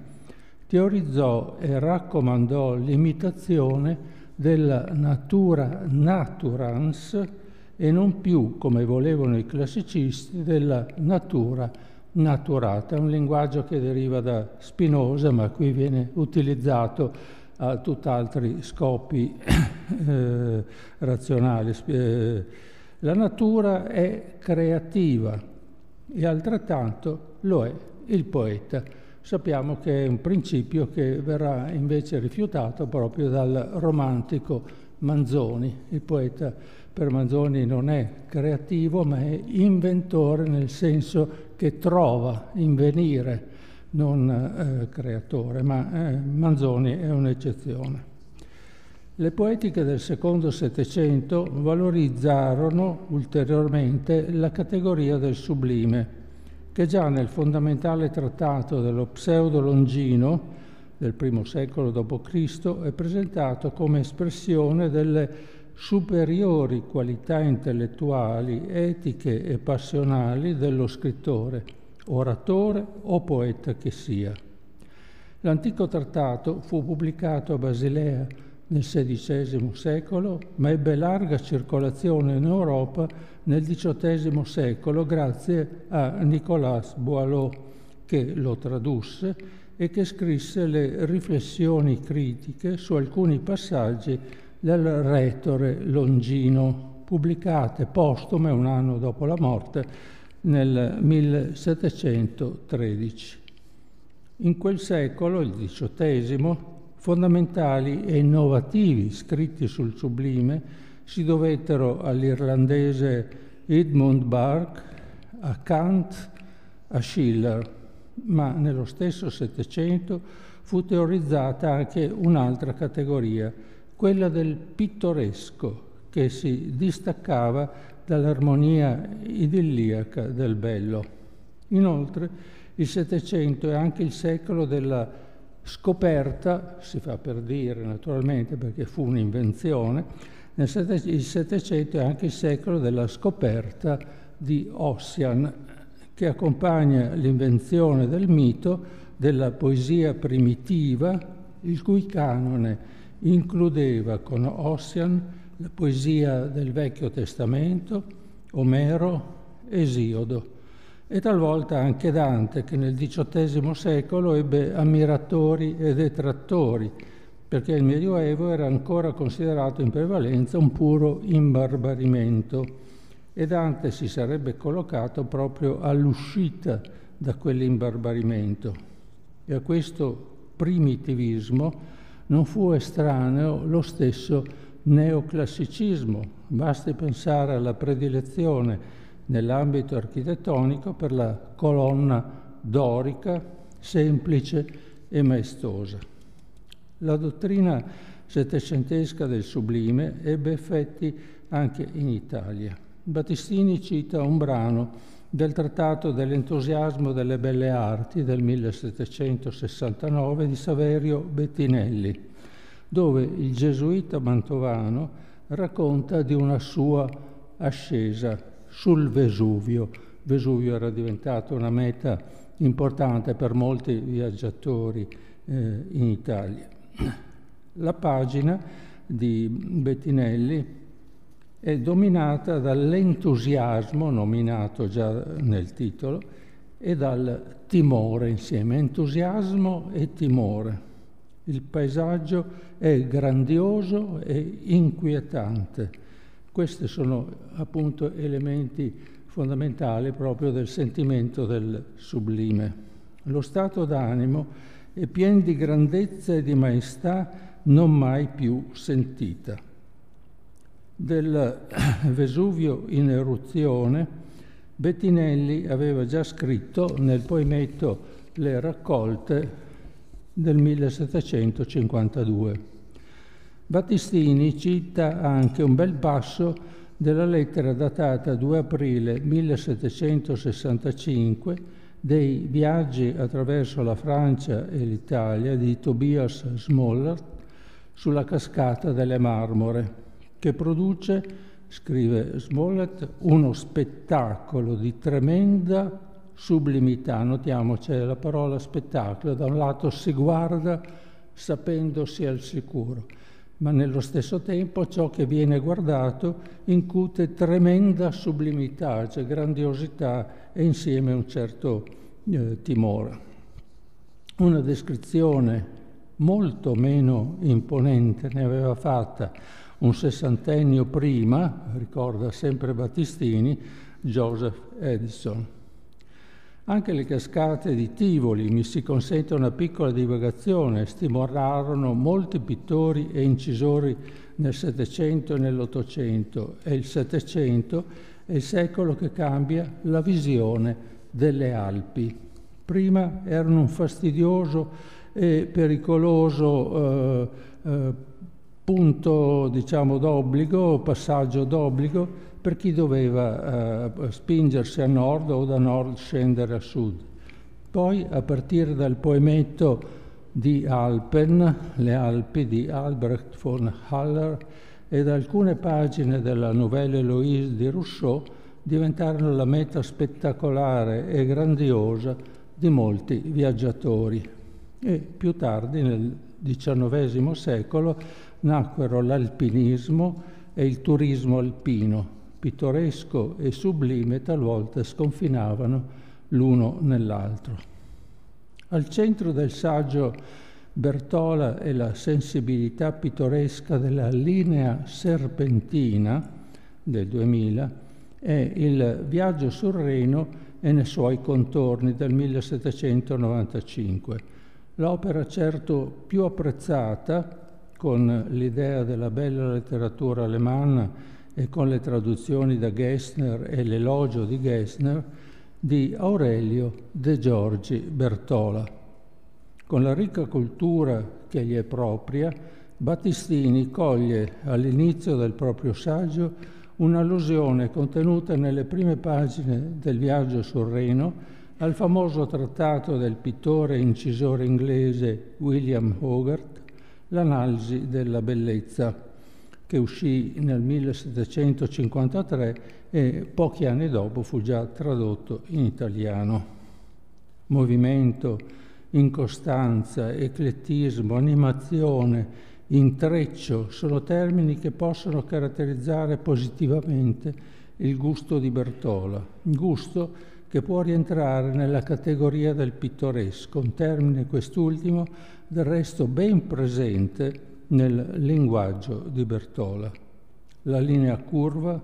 teorizzò e raccomandò l'imitazione della natura naturans e non più, come volevano i classicisti, della natura naturata, è un linguaggio che deriva da Spinoza, ma qui viene utilizzato a tutt'altri scopi eh, razionali. Eh, la natura è creativa e altrettanto lo è il poeta. Sappiamo che è un principio che verrà invece rifiutato proprio dal romantico Manzoni. Il poeta per Manzoni non è creativo, ma è inventore nel senso che trova in venire, non eh, creatore, ma eh, Manzoni è un'eccezione. Le poetiche del secondo Settecento valorizzarono ulteriormente la categoria del sublime, che già nel fondamentale trattato dello Pseudo Longino del I secolo d.C. è presentato come espressione delle superiori qualità intellettuali, etiche e passionali dello scrittore, oratore o poeta che sia. L'antico trattato fu pubblicato a Basilea nel XVI secolo, ma ebbe larga circolazione in Europa nel XVIII secolo grazie a Nicolas Boileau, che lo tradusse e che scrisse le riflessioni critiche su alcuni passaggi del Retore Longino, pubblicate postume un anno dopo la morte nel 1713. In quel secolo, il XVIII, fondamentali e innovativi scritti sul sublime si dovettero all'irlandese Edmund Burke, a Kant, a Schiller ma nello stesso Settecento fu teorizzata anche un'altra categoria, quella del pittoresco, che si distaccava dall'armonia idilliaca del bello. Inoltre il Settecento è anche il secolo della scoperta, si fa per dire naturalmente perché fu un'invenzione, il Settecento è anche il secolo della scoperta di Ossian, che accompagna l'invenzione del mito della poesia primitiva, il cui canone includeva con Ossian la poesia del Vecchio Testamento, Omero, Esiodo e talvolta anche Dante, che nel XVIII secolo ebbe ammiratori e detrattori, perché il Medioevo era ancora considerato in prevalenza un puro imbarbarimento e Dante si sarebbe collocato proprio all'uscita da quell'imbarbarimento. E a questo primitivismo non fu estraneo lo stesso neoclassicismo. Basti pensare alla predilezione nell'ambito architettonico per la colonna dorica, semplice e maestosa. La dottrina settecentesca del sublime ebbe effetti anche in Italia. Battistini cita un brano del Trattato dell'entusiasmo delle belle arti del 1769 di Saverio Bettinelli, dove il gesuita mantovano racconta di una sua ascesa sul Vesuvio. Vesuvio era diventato una meta importante per molti viaggiatori eh, in Italia. La pagina di Bettinelli è dominata dall'entusiasmo, nominato già nel titolo, e dal timore insieme, entusiasmo e timore. Il paesaggio è grandioso e inquietante. Questi sono appunto elementi fondamentali proprio del sentimento del sublime. Lo stato d'animo è pieno di grandezza e di maestà non mai più sentita del Vesuvio in eruzione, Bettinelli aveva già scritto nel poemetto Le raccolte del 1752. Battistini cita anche un bel passo della lettera datata 2 aprile 1765 dei viaggi attraverso la Francia e l'Italia di Tobias Smollert sulla cascata delle Marmore che produce, scrive Smollett, uno spettacolo di tremenda sublimità. Notiamo c'è la parola spettacolo, da un lato si guarda sapendosi al sicuro, ma nello stesso tempo ciò che viene guardato incute tremenda sublimità, cioè grandiosità e insieme un certo eh, timore. Una descrizione molto meno imponente ne aveva fatta un sessantennio prima, ricorda sempre Battistini, Joseph Edison. Anche le cascate di Tivoli, mi si consente una piccola divagazione, stimolarono molti pittori e incisori nel Settecento e nell'Ottocento e il Settecento è il secolo che cambia la visione delle Alpi. Prima erano un fastidioso e pericoloso eh, eh, punto diciamo, d'obbligo, passaggio d'obbligo per chi doveva eh, spingersi a nord o da nord scendere a sud. Poi a partire dal poemetto di Alpen, le Alpi di Albrecht von Haller e da alcune pagine della novella Eloise di Rousseau diventarono la meta spettacolare e grandiosa di molti viaggiatori. E più tardi, nel XIX secolo, nacquero l'alpinismo e il turismo alpino, pittoresco e sublime talvolta sconfinavano l'uno nell'altro. Al centro del saggio Bertola è la sensibilità pittoresca della linea serpentina del 2000 è il viaggio sul Reno e nei suoi contorni del 1795. L'opera certo più apprezzata con l'idea della bella letteratura alemanna e con le traduzioni da Gessner e l'elogio di Gessner di Aurelio De Giorgi Bertola. Con la ricca cultura che gli è propria, Battistini coglie all'inizio del proprio saggio un'allusione contenuta nelle prime pagine del viaggio sul Reno al famoso trattato del pittore e incisore inglese William Hogarth, L'analisi della bellezza, che uscì nel 1753 e pochi anni dopo fu già tradotto in italiano. Movimento, incostanza, eclettismo, animazione, intreccio sono termini che possono caratterizzare positivamente il gusto di Bertola, gusto che può rientrare nella categoria del pittoresco, un termine quest'ultimo del resto ben presente nel linguaggio di Bertola. La linea curva,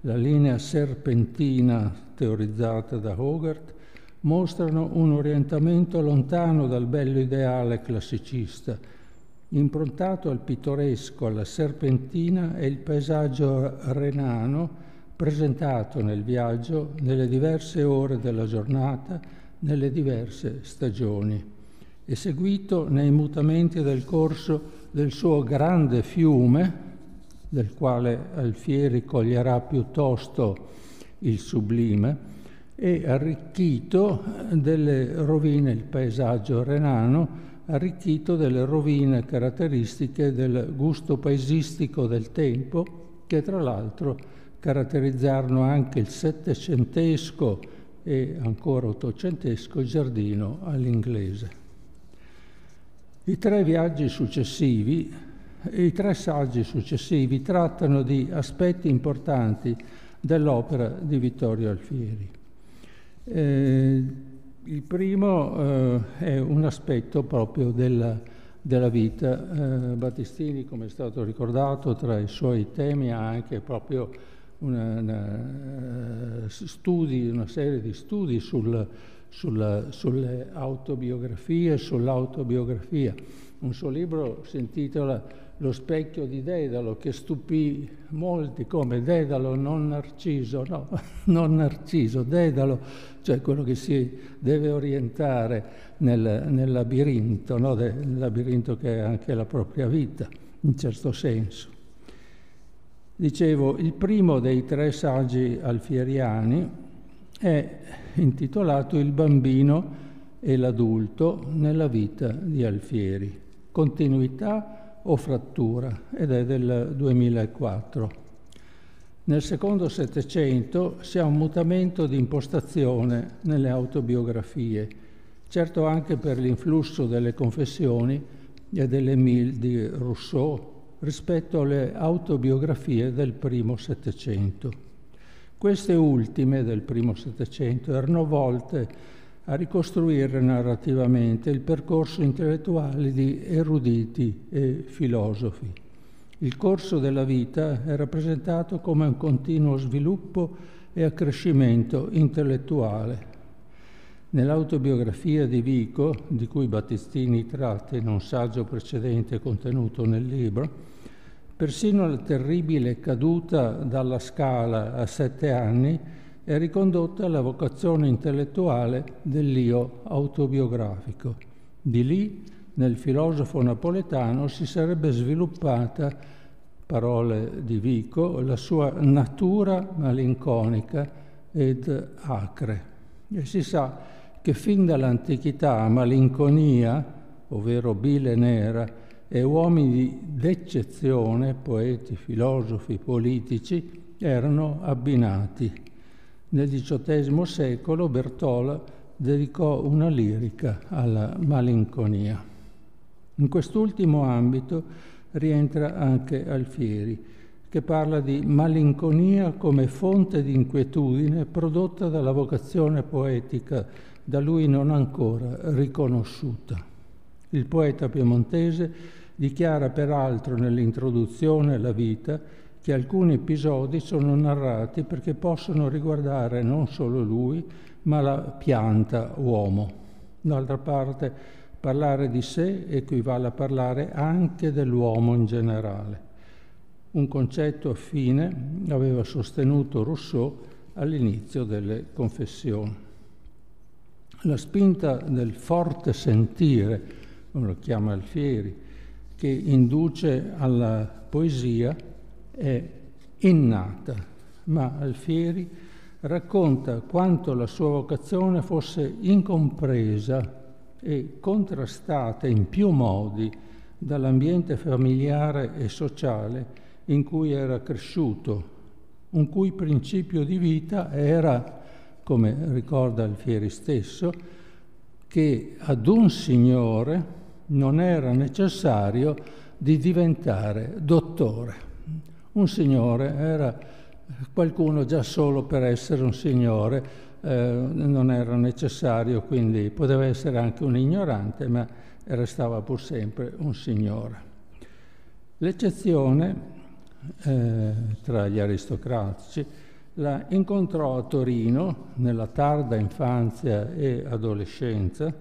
la linea serpentina teorizzata da Hogarth, mostrano un orientamento lontano dal bello ideale classicista, Improntato al pittoresco, alla serpentina, è il paesaggio renano presentato nel viaggio nelle diverse ore della giornata, nelle diverse stagioni, e seguito nei mutamenti del corso del suo grande fiume, del quale Alfieri coglierà piuttosto il sublime, e arricchito delle rovine, il paesaggio renano, arricchito delle rovine caratteristiche del gusto paesistico del tempo, che tra l'altro caratterizzarono anche il settecentesco e ancora ottocentesco giardino all'inglese. I tre viaggi successivi, i tre saggi successivi trattano di aspetti importanti dell'opera di Vittorio Alfieri. Eh, il primo eh, è un aspetto proprio della, della vita. Eh, Battistini, come è stato ricordato, tra i suoi temi ha anche proprio una, una, eh, studi, una serie di studi sul, sulla, sulle autobiografie, sull'autobiografia. Un suo libro si intitola lo specchio di Dedalo che stupì molti come Dedalo non Narciso, no, non Narciso, Dedalo, cioè quello che si deve orientare nel, nel labirinto, no? nel labirinto che è anche la propria vita, in certo senso. Dicevo, il primo dei tre saggi alfieriani è intitolato Il bambino e l'adulto nella vita di Alfieri, continuità o frattura ed è del 2004. Nel secondo Settecento si ha un mutamento di impostazione nelle autobiografie, certo anche per l'influsso delle confessioni e dell'Emile di Rousseau rispetto alle autobiografie del primo Settecento. Queste ultime del primo Settecento erano volte a ricostruire narrativamente il percorso intellettuale di eruditi e filosofi. Il corso della vita è rappresentato come un continuo sviluppo e accrescimento intellettuale. Nell'autobiografia di Vico, di cui Battistini tratta in un saggio precedente contenuto nel libro, persino la terribile caduta dalla scala a sette anni è ricondotta alla vocazione intellettuale dell'io autobiografico. Di lì, nel filosofo napoletano, si sarebbe sviluppata, parole di Vico, la sua natura malinconica ed acre. E si sa che fin dall'antichità malinconia, ovvero bile nera, e uomini d'eccezione, poeti, filosofi, politici, erano abbinati Nel XVIII secolo Bertola dedicò una lirica alla malinconia. In quest'ultimo ambito rientra anche Alfieri, che parla di malinconia come fonte di inquietudine prodotta dalla vocazione poetica da lui non ancora riconosciuta. Il poeta piemontese dichiara peraltro nell'introduzione alla vita che alcuni episodi sono narrati perché possono riguardare non solo lui, ma la pianta uomo. D'altra parte, parlare di sé equivale a parlare anche dell'uomo in generale. Un concetto affine aveva sostenuto Rousseau all'inizio delle confessioni. La spinta del forte sentire, come lo chiama Alfieri, che induce alla poesia è innata, ma Alfieri racconta quanto la sua vocazione fosse incompresa e contrastata in più modi dall'ambiente familiare e sociale in cui era cresciuto, un cui principio di vita era, come ricorda Alfieri stesso, che ad un signore non era necessario di diventare dottore. Un signore era qualcuno già solo per essere un signore, eh, non era necessario, quindi poteva essere anche un ignorante, ma restava pur sempre un signore. L'eccezione eh, tra gli aristocratici, la incontrò a Torino nella tarda infanzia e adolescenza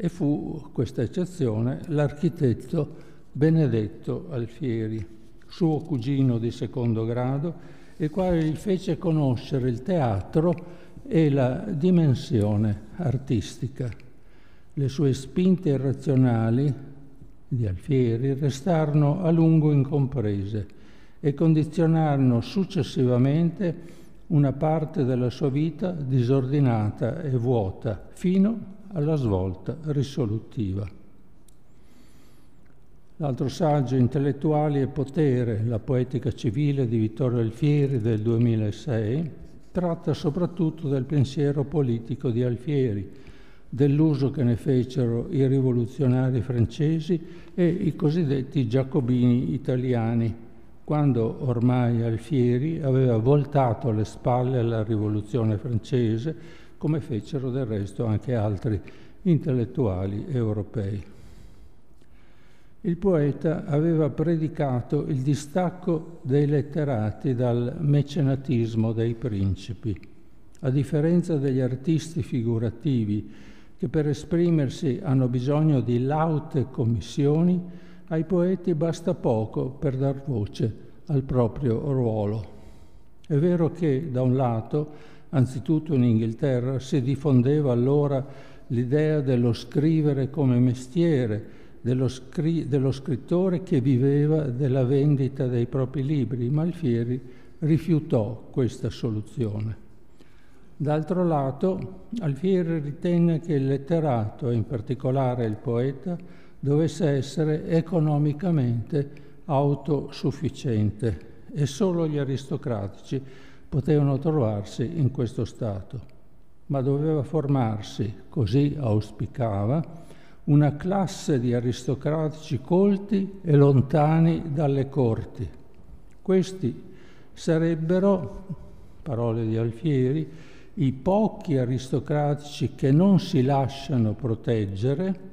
e fu questa eccezione l'architetto Benedetto Alfieri, suo cugino di secondo grado, il quale gli fece conoscere il teatro e la dimensione artistica. Le sue spinte irrazionali di Alfieri restarono a lungo incomprese e condizionarono successivamente una parte della sua vita disordinata e vuota fino alla svolta risolutiva. L'altro saggio, Intellettuali e potere, la poetica civile di Vittorio Alfieri del 2006, tratta soprattutto del pensiero politico di Alfieri, dell'uso che ne fecero i rivoluzionari francesi e i cosiddetti giacobini italiani quando ormai Alfieri aveva voltato le spalle alla rivoluzione francese, come fecero del resto anche altri intellettuali europei. Il poeta aveva predicato il distacco dei letterati dal mecenatismo dei principi, a differenza degli artisti figurativi che per esprimersi hanno bisogno di laute commissioni, ai poeti basta poco per dar voce al proprio ruolo. È vero che da un lato, anzitutto in Inghilterra, si diffondeva allora l'idea dello scrivere come mestiere, dello, scri- dello scrittore che viveva della vendita dei propri libri, ma Alfieri rifiutò questa soluzione. D'altro lato, Alfieri ritenne che il letterato, in particolare il poeta, dovesse essere economicamente autosufficiente e solo gli aristocratici potevano trovarsi in questo stato. Ma doveva formarsi, così auspicava, una classe di aristocratici colti e lontani dalle corti. Questi sarebbero, parole di Alfieri, i pochi aristocratici che non si lasciano proteggere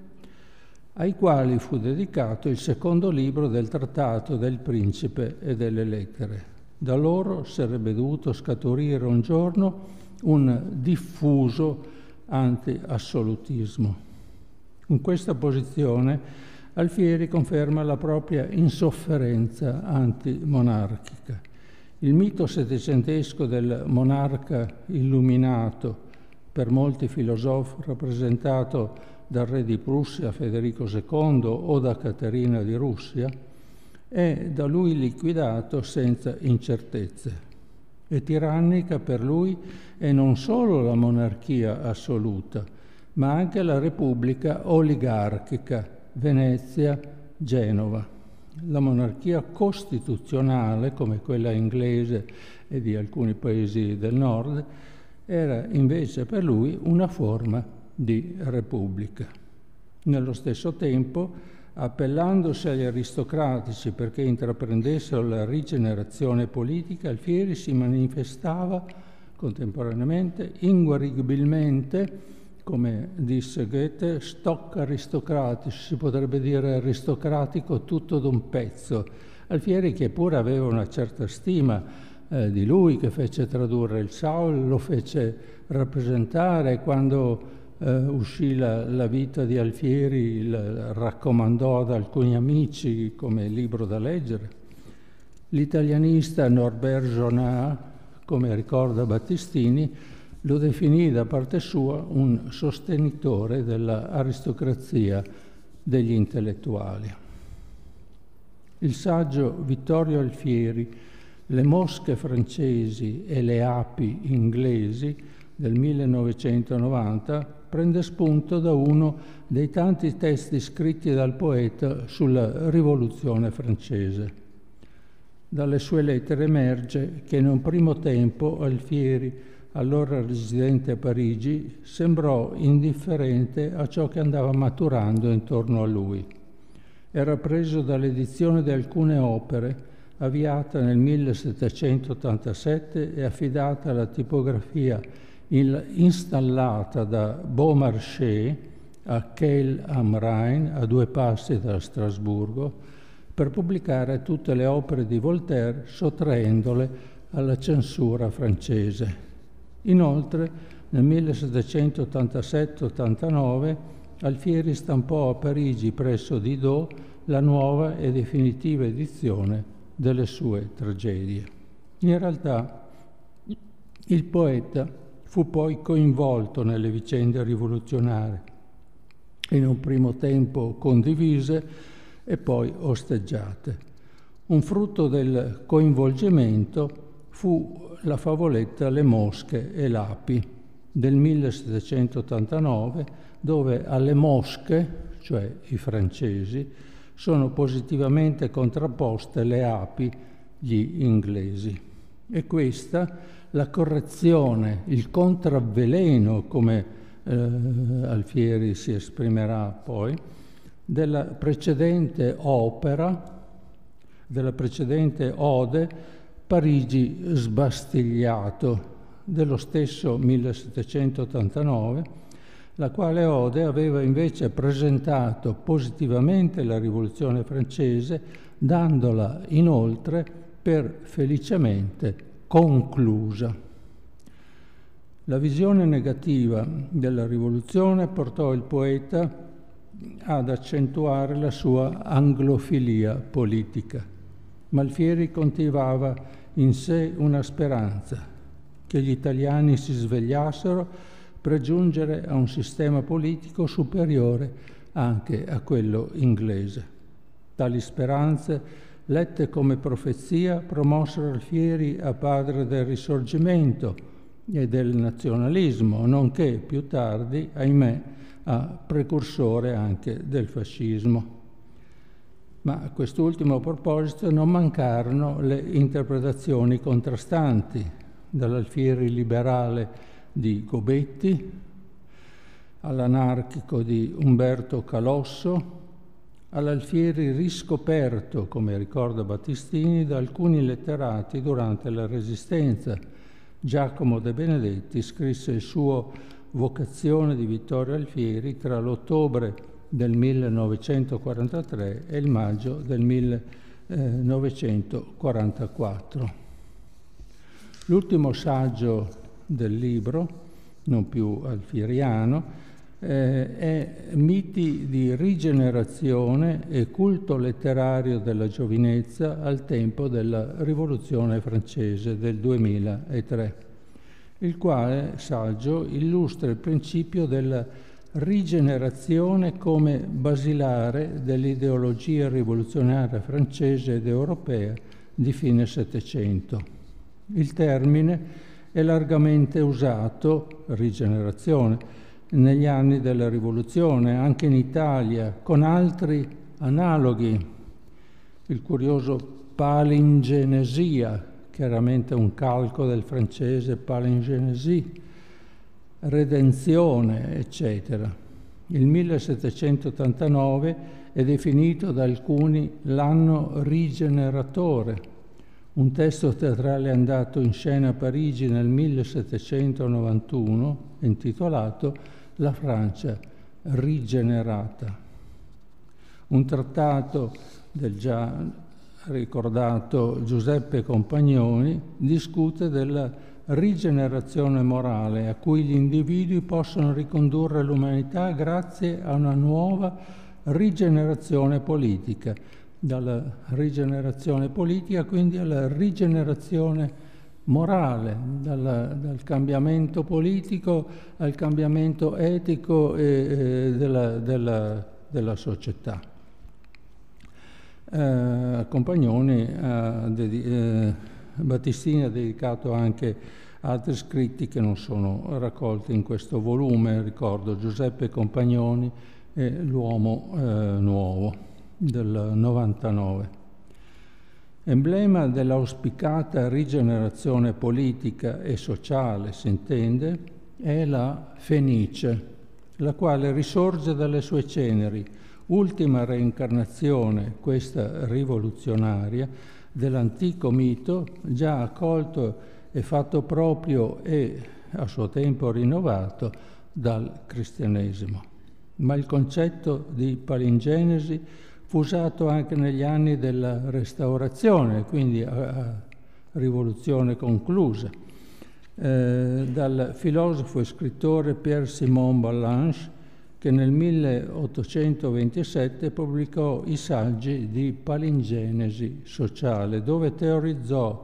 ai quali fu dedicato il secondo libro del Trattato del Principe e delle Lettere. Da loro sarebbe dovuto scaturire un giorno un diffuso anti-assolutismo. In questa posizione Alfieri conferma la propria insofferenza antimonarchica. Il mito settecentesco del monarca illuminato, per molti filosofi rappresentato dal re di Prussia Federico II o da Caterina di Russia, è da lui liquidato senza incertezze. E tirannica per lui è non solo la monarchia assoluta, ma anche la repubblica oligarchica, Venezia, Genova. La monarchia costituzionale, come quella inglese e di alcuni paesi del nord, era invece per lui una forma di repubblica. Nello stesso tempo, appellandosi agli aristocratici perché intraprendessero la rigenerazione politica, Alfieri si manifestava contemporaneamente inguaribilmente, come disse Goethe, stock aristocratico, si potrebbe dire aristocratico tutto d'un pezzo. Alfieri che pure aveva una certa stima eh, di lui, che fece tradurre il Saul, lo fece rappresentare quando eh, uscì la, la, vita di Alfieri, il raccomandò ad alcuni amici come libro da leggere. L'italianista Norbert Jonat, come ricorda Battistini, lo definì da parte sua un sostenitore dell'aristocrazia degli intellettuali. Il saggio Vittorio Alfieri, Le mosche francesi e le api inglesi del 1990 prende spunto da uno dei tanti testi scritti dal poeta sulla rivoluzione francese. Dalle sue lettere emerge che in un primo tempo Alfieri, allora residente a Parigi, sembrò indifferente a ciò che andava maturando intorno a lui. Era preso dall'edizione di alcune opere, avviata nel 1787 e affidata alla tipografia il, installata da Beaumarchais a Kehl am Rhein, a due passi da Strasburgo, per pubblicare tutte le opere di Voltaire sottraendole alla censura francese. Inoltre, nel 1787-89, Alfieri stampò a Parigi presso Didot la nuova e definitiva edizione delle sue tragedie. In realtà, il poeta fu poi coinvolto nelle vicende rivoluzionarie, in un primo tempo condivise e poi osteggiate. Un frutto del coinvolgimento fu la favoletta Le mosche e l'api del 1789, dove alle mosche, cioè i francesi, sono positivamente contrapposte le api, gli inglesi. E questa la correzione, il contravveleno, come eh, Alfieri si esprimerà poi, della precedente opera, della precedente ode, Parigi sbastigliato, dello stesso 1789, la quale ode aveva invece presentato positivamente la rivoluzione francese, dandola inoltre per felicemente conclusa. La visione negativa della rivoluzione portò il poeta ad accentuare la sua anglofilia politica. Malfieri coltivava in sé una speranza, che gli italiani si svegliassero per giungere a un sistema politico superiore anche a quello inglese. Tali speranze lette come profezia, promossero Alfieri a padre del risorgimento e del nazionalismo, nonché più tardi, ahimè, a precursore anche del fascismo. Ma a quest'ultimo proposito non mancarono le interpretazioni contrastanti, dall'Alfieri liberale di Gobetti all'anarchico di Umberto Calosso, all'Alfieri riscoperto, come ricorda Battistini, da alcuni letterati durante la Resistenza. Giacomo De Benedetti scrisse il suo Vocazione di Vittorio Alfieri tra l'ottobre del 1943 e il maggio del 1944. L'ultimo saggio del libro, non più alfieriano, eh, è miti di rigenerazione e culto letterario della giovinezza al tempo della Rivoluzione francese del 2003, il quale saggio illustra il principio della rigenerazione come basilare dell'ideologia rivoluzionaria francese ed europea di fine Settecento. Il termine è largamente usato, rigenerazione, negli anni della rivoluzione, anche in Italia, con altri analoghi. Il curioso palingenesia, chiaramente un calco del francese palingenesie, redenzione, eccetera. Il 1789 è definito da alcuni l'anno rigeneratore, un testo teatrale andato in scena a Parigi nel 1791 intitolato La Francia rigenerata. Un trattato del già ricordato Giuseppe Compagnoni discute della rigenerazione morale a cui gli individui possono ricondurre l'umanità grazie a una nuova rigenerazione politica, dalla rigenerazione politica quindi alla rigenerazione morale, dalla, dal cambiamento politico al cambiamento etico e, e della, della, della, società. Eh, Compagnoni, eh, eh, Battistini ha dedicato anche altri scritti che non sono raccolti in questo volume, ricordo Giuseppe Compagnoni e L'uomo eh, nuovo del 99. Emblema dell'auspicata rigenerazione politica e sociale, si intende, è la Fenice, la quale risorge dalle sue ceneri, ultima reincarnazione, questa rivoluzionaria, dell'antico mito già accolto e fatto proprio e a suo tempo rinnovato dal cristianesimo. Ma il concetto di palingenesi fu usato anche negli anni della restaurazione, quindi a, a rivoluzione conclusa, eh, dal filosofo e scrittore Pierre Simon Ballanche, che nel 1827 pubblicò i saggi di palingenesi sociale, dove teorizzò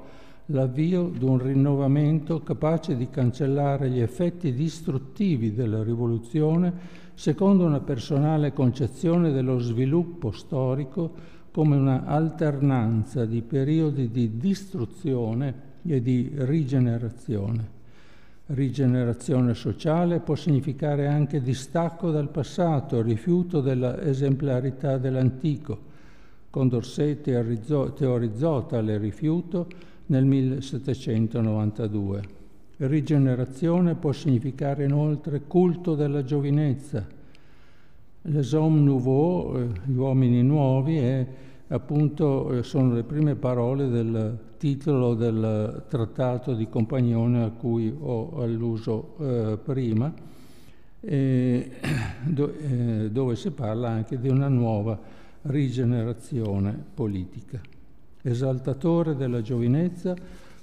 l'avvio di un rinnovamento capace di cancellare gli effetti distruttivi della rivoluzione secondo una personale concezione dello sviluppo storico come una alternanza di periodi di distruzione e di rigenerazione. Rigenerazione sociale può significare anche distacco dal passato, rifiuto della esemplarità dell'antico. Condorcet teorizzò tale rifiuto nel 1792. Rigenerazione può significare inoltre culto della giovinezza. Les hommes nouveaux, eh, gli uomini nuovi, è, appunto, eh, sono le prime parole del titolo del trattato di compagnone a cui ho alluso eh, prima, eh, do, eh, dove si parla anche di una nuova rigenerazione politica. Esaltatore della giovinezza,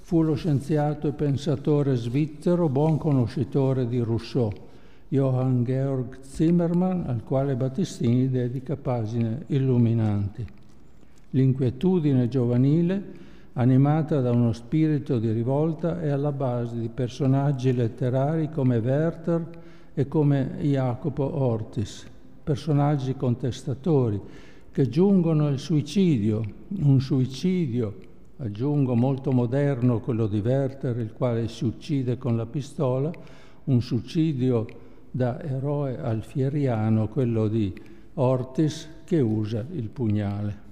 Fu lo scienziato e pensatore svizzero, buon conoscitore di Rousseau, Johann Georg Zimmermann, al quale Battistini dedica pagine illuminanti. L'inquietudine giovanile, animata da uno spirito di rivolta, è alla base di personaggi letterari come Werther e come Jacopo Ortis, personaggi contestatori che giungono al suicidio, un suicidio aggiungo molto moderno quello di Werther, il quale si uccide con la pistola, un suicidio da eroe alfieriano, quello di Ortis, che usa il pugnale.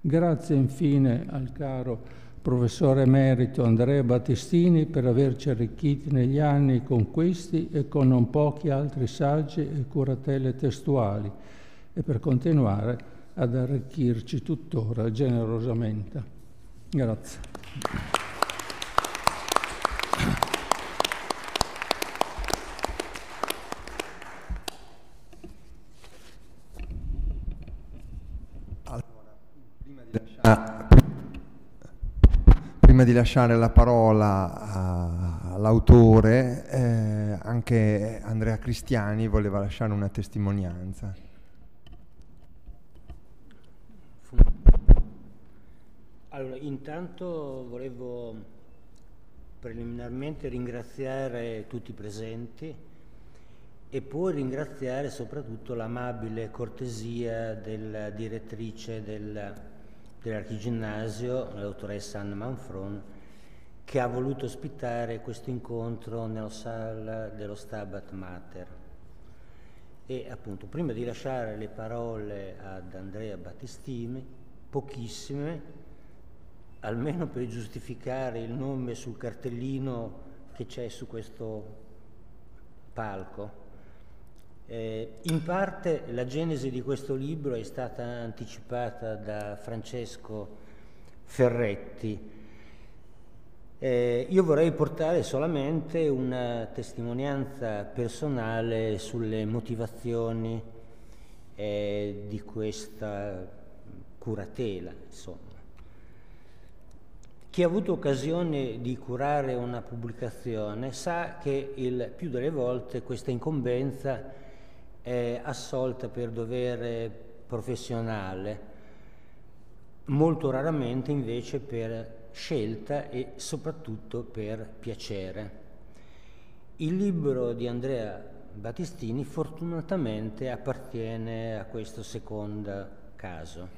Grazie infine al caro professore emerito Andrea Battistini per averci arricchiti negli anni con questi e con non pochi altri saggi e curatele testuali e per continuare ad arricchirci tuttora generosamente. Grazie.
Prima di, lasciare, prima di lasciare la parola all'autore, eh, anche Andrea Cristiani voleva lasciare una testimonianza.
Allora, intanto volevo preliminarmente ringraziare tutti i presenti e poi ringraziare soprattutto l'amabile cortesia della direttrice del, dell'archiginnasio, la dottoressa Anna Manfron, che ha voluto ospitare questo incontro nella sala dello Stabat Mater. E appunto, prima di lasciare le parole ad Andrea Battistini, pochissime, almeno per giustificare il nome sul cartellino che c'è su questo palco. Eh, in parte la genesi di questo libro è stata anticipata da Francesco Ferretti. Eh, io vorrei portare solamente una testimonianza personale sulle motivazioni eh, di questa curatela, insomma. Chi ha avuto occasione di curare una pubblicazione sa che il più delle volte questa incombenza è assolta per dovere professionale, molto raramente invece per scelta e soprattutto per piacere. Il libro di Andrea Battistini fortunatamente appartiene a questo secondo caso,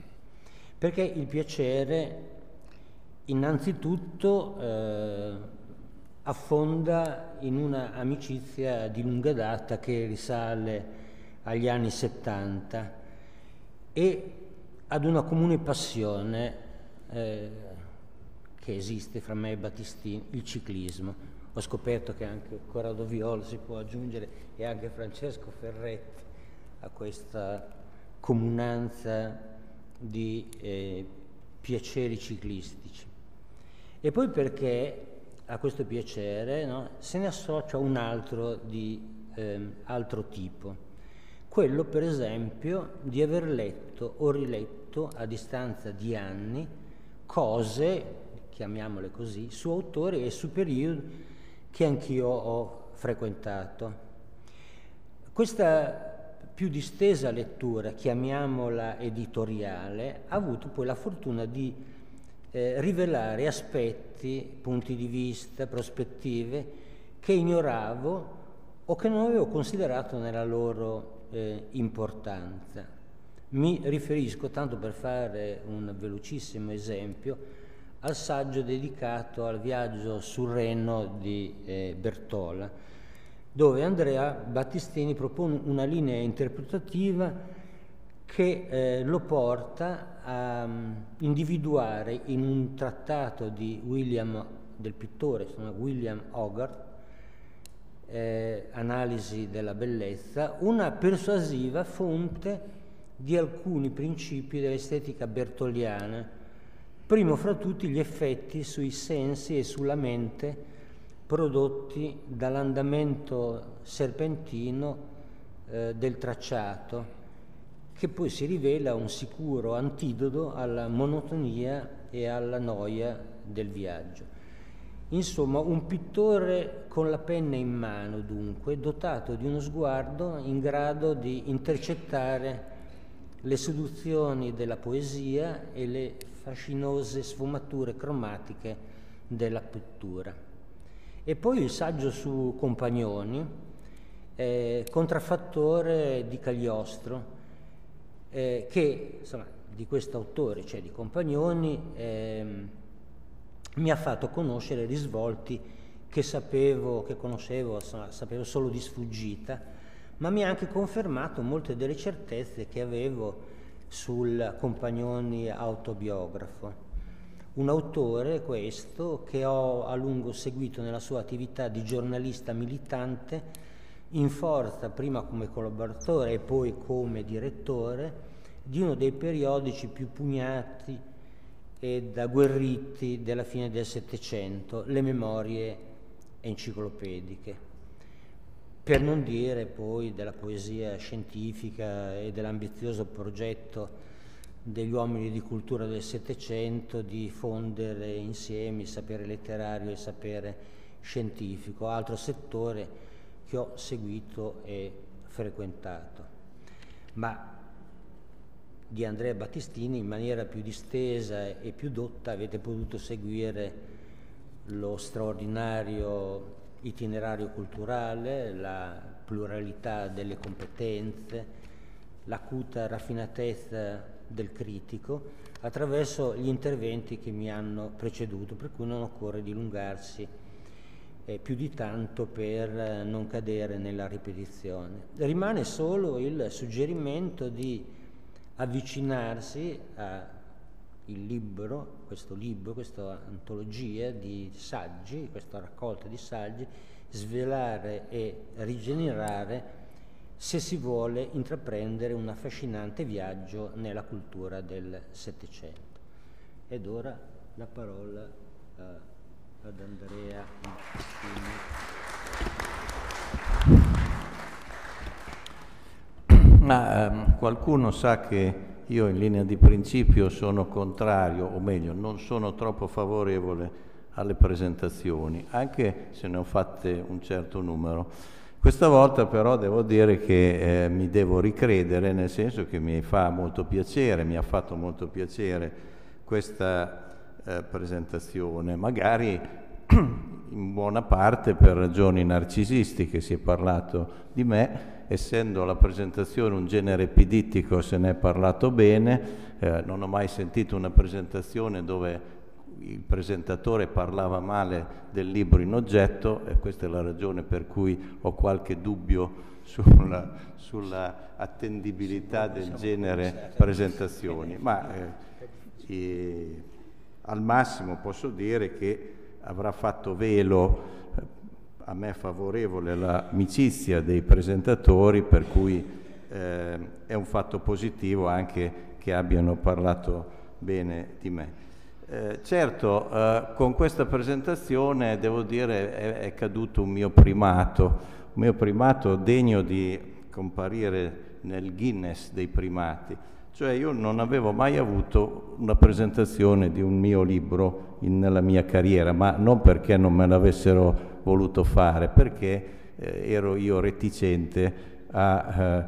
perché il piacere innanzitutto eh, affonda in una amicizia di lunga data che risale agli anni 70 e ad una comune passione eh, che esiste fra me e Battistini, il ciclismo. Ho scoperto che anche Corrado Violo si può aggiungere e anche Francesco Ferretti a questa comunanza di eh, piaceri ciclistici. E poi perché a questo piacere no, se ne associa un altro di eh, altro tipo quello per esempio di aver letto o riletto a distanza di anni cose, chiamiamole così, su autori e su periodi che anch'io ho frequentato. Questa più distesa lettura, chiamiamola editoriale, ha avuto poi la fortuna di eh, rivelare aspetti, punti di vista, prospettive che ignoravo o che non avevo considerato nella loro eh, importanza. Mi riferisco, tanto per fare un velocissimo esempio, al saggio dedicato al viaggio sul Reno di eh, Bertola, dove Andrea Battistini propone una linea interpretativa che eh, lo porta a um, individuare in un trattato di William, del pittore, William Hogarth, eh, analisi della bellezza, una persuasiva fonte di alcuni principi dell'estetica bertoliana, primo fra tutti gli effetti sui sensi e sulla mente prodotti dall'andamento serpentino eh, del tracciato, che poi si rivela un sicuro antidoto alla monotonia e alla noia del viaggio. Insomma, un pittore con la penna in mano, dunque, dotato di uno sguardo in grado di intercettare le seduzioni della poesia e le fascinose sfumature cromatiche della pittura. E poi il saggio su Compagnoni, eh, contraffattore di Cagliostro, eh, che insomma, di questo autore, cioè di Compagnoni, eh, mi ha fatto conoscere risvolti che sapevo, che conoscevo, sapevo solo di sfuggita, ma mi ha anche confermato molte delle certezze che avevo sul Compagnoni autobiografo. Un autore, questo, che ho a lungo seguito nella sua attività di giornalista militante, in forza prima come collaboratore e poi come direttore di uno dei periodici più pugnati ed agguerriti della fine del Settecento, le memorie enciclopediche. Per non dire poi della poesia scientifica e dell'ambizioso progetto degli uomini di cultura del Settecento di fondere insieme il sapere letterario e il sapere scientifico, altro settore che ho seguito e frequentato. Ma di Andrea Battistini in maniera più distesa e più dotta avete potuto seguire lo straordinario itinerario culturale, la pluralità delle competenze, l'acuta raffinatezza del critico attraverso gli interventi che mi hanno preceduto, per cui non occorre dilungarsi eh, più di tanto per eh, non cadere nella ripetizione. Rimane solo il suggerimento di avvicinarsi al libro, questo libro, questa antologia di saggi, questa raccolta di saggi, svelare e rigenerare se si vuole intraprendere un affascinante viaggio nella cultura del Settecento. Ed ora la parola uh, ad Andrea
Ma ehm, qualcuno sa che io in linea di principio sono contrario, o meglio, non sono troppo favorevole alle presentazioni, anche se ne ho fatte un certo numero. Questa volta però devo dire che eh, mi devo ricredere, nel senso che mi fa molto piacere, mi ha fatto molto piacere questa eh, presentazione, magari in buona parte per ragioni narcisistiche, si è parlato di me, essendo la presentazione un genere epidittico se ne è parlato bene, eh, non ho mai sentito una presentazione dove il presentatore parlava male del libro in oggetto e questa è la ragione per cui ho qualche dubbio sulla, sulla attendibilità del genere presentazioni, ma eh, eh, al massimo posso dire che avrà fatto velo eh, a me favorevole l'amicizia dei presentatori, per cui eh, è un fatto positivo anche che abbiano parlato bene di me. Eh, certo, eh, con questa presentazione devo dire è, è, caduto un mio primato, un mio primato degno di comparire nel Guinness dei primati. Cioè io non avevo mai avuto una presentazione di un mio libro in, nella mia carriera, ma non perché non me l'avessero voluto fare, perché eh, ero io reticente a eh,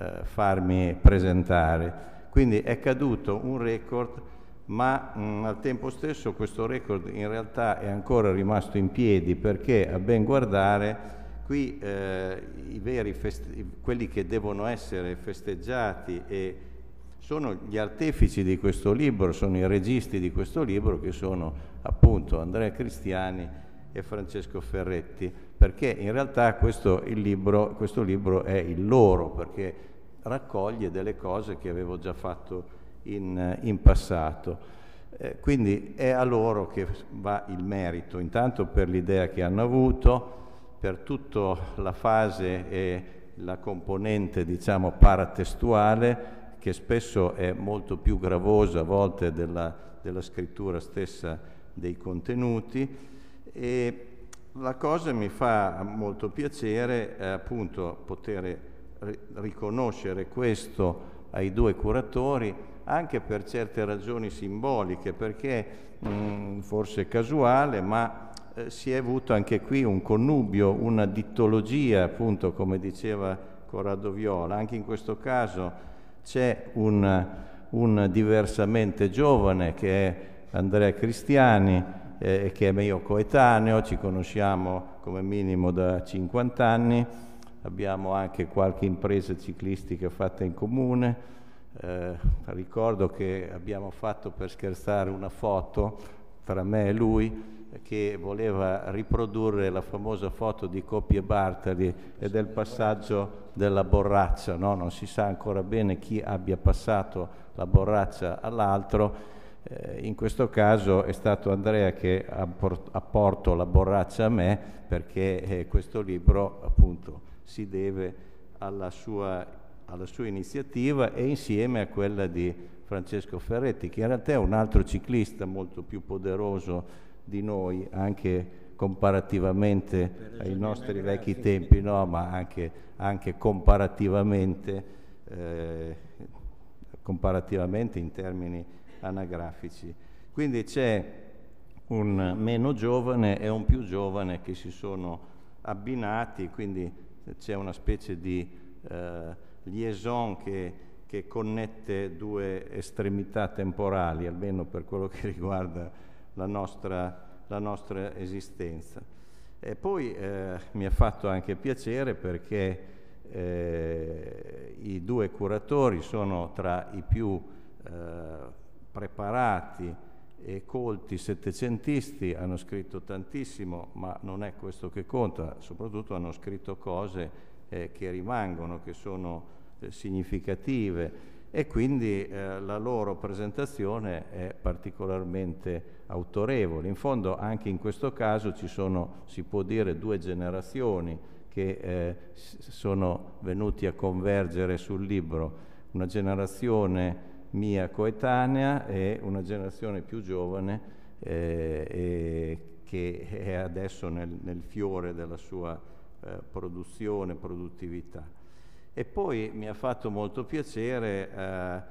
eh, farmi presentare. Quindi è caduto un record ma mh, mm, al tempo stesso questo record in realtà è ancora rimasto in piedi perché a ben guardare qui eh, quelli che devono essere festeggiati e sono gli artefici di questo libro, sono i registi di questo libro che sono appunto Andrea Cristiani e Francesco Ferretti, perché in realtà questo, libro, questo libro è il loro, perché raccoglie delle cose che avevo già fatto in, in passato. Eh, quindi è a loro che va il merito, intanto per l'idea che hanno avuto, per tutta la fase e la componente diciamo paratestuale che spesso è molto più gravosa a volte della, della scrittura stessa dei contenuti e la cosa mi fa molto piacere appunto poter riconoscere questo ai due curatori anche per certe ragioni simboliche, perché mh, mm, forse casuale, ma eh, si è avuto anche qui un connubio, una dittologia, appunto come diceva Corrado Viola. Anche in questo caso c'è un, un diversamente giovane che è Andrea Cristiani, eh, che è mio coetaneo, ci conosciamo come minimo da 50 anni, abbiamo anche qualche impresa ciclistica fatta in comune. Eh, ricordo che abbiamo fatto per scherzare una foto tra me e lui che voleva riprodurre la famosa foto di Coppie Bartali e del passaggio della borraccia, no? non si sa ancora bene chi abbia passato la borraccia all'altro, eh, in questo caso è stato Andrea che ha, portato la borraccia a me perché eh, questo libro appunto si deve alla sua alla sua iniziativa e insieme a quella di Francesco Ferretti, che in realtà è un altro ciclista molto più poderoso di noi, anche comparativamente ai nostri vecchi tempi, no, ma anche, anche comparativamente, eh, comparativamente in termini anagrafici. Quindi c'è un meno giovane e un più giovane che si sono abbinati, quindi c'è una specie di eh, liaison che, che connette due estremità temporali, almeno per quello che riguarda la nostra, la nostra esistenza. E poi eh, mi ha fatto anche piacere perché eh, i due curatori sono tra i più eh, preparati e colti settecentisti, hanno scritto tantissimo, ma non è questo che conta, soprattutto hanno scritto cose eh, che rimangono, che sono eh, significative e quindi eh, la loro presentazione è particolarmente autorevoli. In fondo anche in questo caso ci sono, si può dire, due generazioni che eh, sono venuti a convergere sul libro, una generazione mia coetanea e una generazione più giovane eh, che è adesso nel, nel fiore della sua eh, produzione, produttività. E poi mi ha fatto molto piacere eh,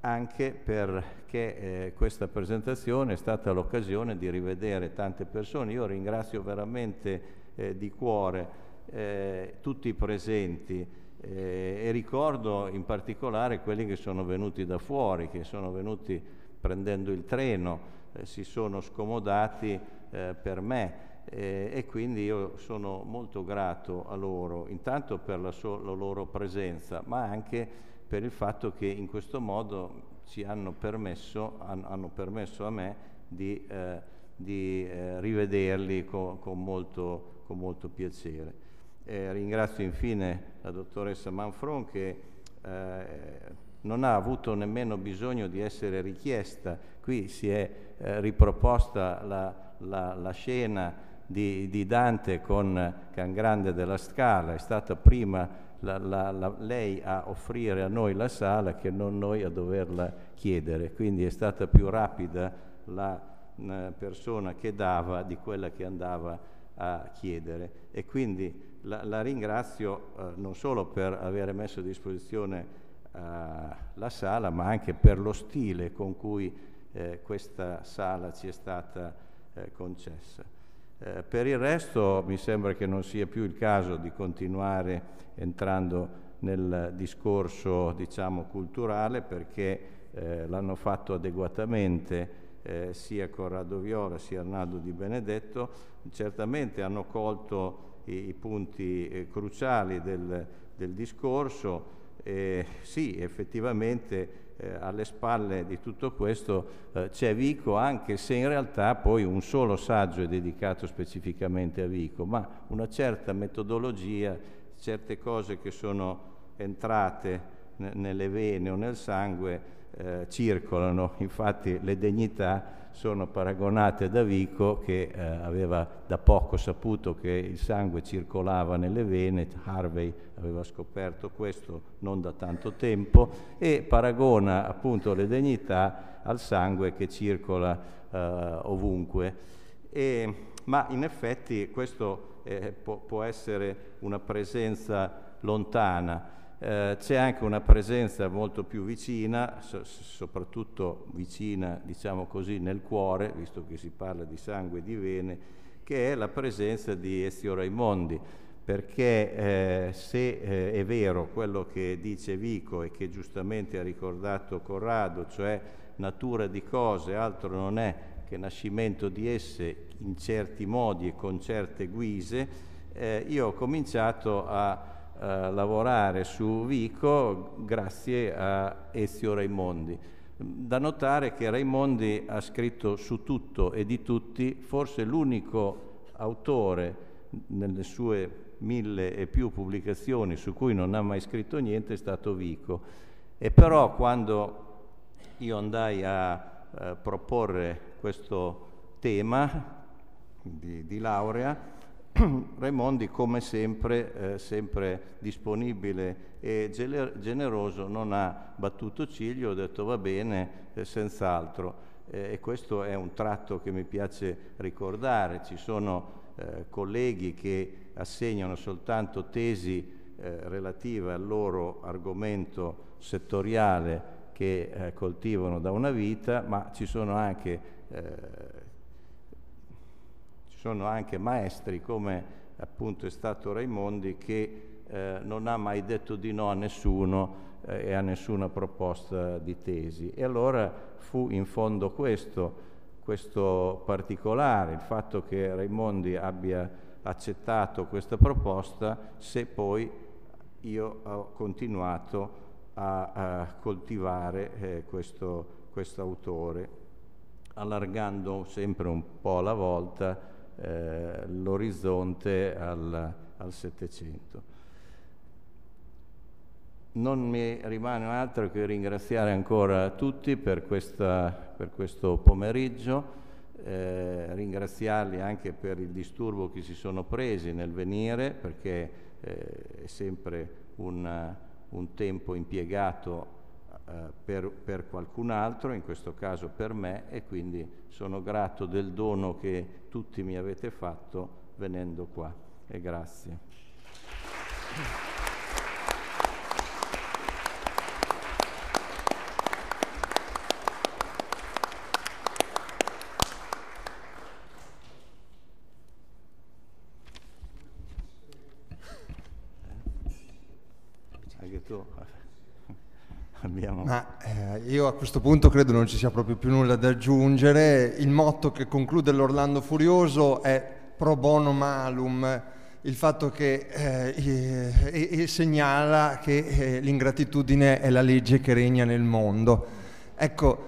anche perché eh, questa presentazione è stata l'occasione di rivedere tante persone. Io ringrazio veramente eh, di cuore eh, tutti i presenti eh, e ricordo in particolare quelli che sono venuti da fuori, che sono venuti prendendo il treno, eh, si sono scomodati eh, per me e quindi io sono molto grato a loro, intanto per la, so- la loro presenza, ma anche per il fatto che in questo modo ci hanno permesso, han, hanno permesso a me di, eh, di eh, rivederli con, con, molto, con, molto, piacere. Eh, ringrazio infine la dottoressa Manfron che eh, non ha avuto nemmeno bisogno di essere richiesta, qui si è eh, riproposta la, la, la scena di, di, Dante con Can Grande della Scala, è stata prima la, la, la, lei a offrire a noi la sala che non noi a doverla chiedere, quindi è stata più rapida la persona che dava di quella che andava a chiedere e quindi la, la ringrazio eh, non solo per aver messo a disposizione eh, la sala ma anche per lo stile con cui eh, questa sala ci è stata eh, concessa. Eh, per il resto mi sembra che non sia più il caso di continuare entrando nel discorso diciamo, culturale perché eh, l'hanno fatto adeguatamente eh, sia Corrado Viola sia Arnaldo Di Benedetto, certamente hanno colto i, i punti eh, cruciali del, del discorso. sì, effettivamente eh, alle spalle di tutto questo eh, c'è Vico, anche se in realtà poi un solo saggio è dedicato specificamente a Vico, ma una certa metodologia, certe cose che sono entrate nelle vene o nel sangue eh, circolano, infatti le degnità sono paragonate da Vico che eh, aveva da poco saputo che il sangue circolava nelle vene, Harvey aveva scoperto questo non da tanto tempo e paragona appunto le degnità al sangue che circola eh, ovunque. E, ma in effetti questo eh, può, può essere una presenza lontana eh, c'è anche una presenza molto più vicina, so, soprattutto vicina, diciamo così, nel cuore, visto che si parla di sangue e di vene, che è la presenza di Ezio Raimondi, perché eh, se eh, è vero quello che dice Vico e che giustamente ha ricordato Corrado, cioè natura di cose, altro non è che nascimento di esse in certi modi e con certe guise, eh, io ho cominciato a eh, lavorare su Vico grazie a Ezio Raimondi. Da notare che Raimondi ha scritto su tutto e di tutti, forse l'unico autore nelle sue mille e più pubblicazioni su cui non ha mai scritto niente è stato Vico. E però quando io andai a eh, proporre questo tema di, di laurea, Raimondi, come sempre, eh, sempre disponibile e generoso, non ha battuto ciglio, ho detto va bene, eh, senz'altro. Eh, e questo è un tratto che mi piace ricordare. Ci sono eh, colleghi che assegnano soltanto tesi eh, relative al loro argomento settoriale che eh, coltivano da una vita, ma ci sono anche sono anche maestri come appunto è stato Raimondi che eh, non ha mai detto di no a nessuno eh, e a nessuna proposta di tesi. E allora fu in fondo questo, questo particolare, il fatto che Raimondi abbia accettato questa proposta, se poi io ho continuato a, a coltivare eh, questo autore, allargando sempre un po' alla volta eh, l'orizzonte al, al Settecento. Non mi rimane altro che ringraziare ancora tutti per, questa, per questo pomeriggio eh, ringraziarli anche per il disturbo che si sono presi nel venire perché eh, è sempre un, un tempo impiegato eh, per, per, qualcun altro, in questo caso per me, e quindi sono grato del dono che tutti mi avete fatto venendo qua. E grazie. Anche tu abbiamo...
Ma eh, io a questo punto credo non ci sia proprio più nulla da aggiungere. Il motto che conclude l'Orlando Furioso è pro bono malum, il fatto che eh, e, e segnala che eh, l'ingratitudine è la legge che regna nel mondo. Ecco,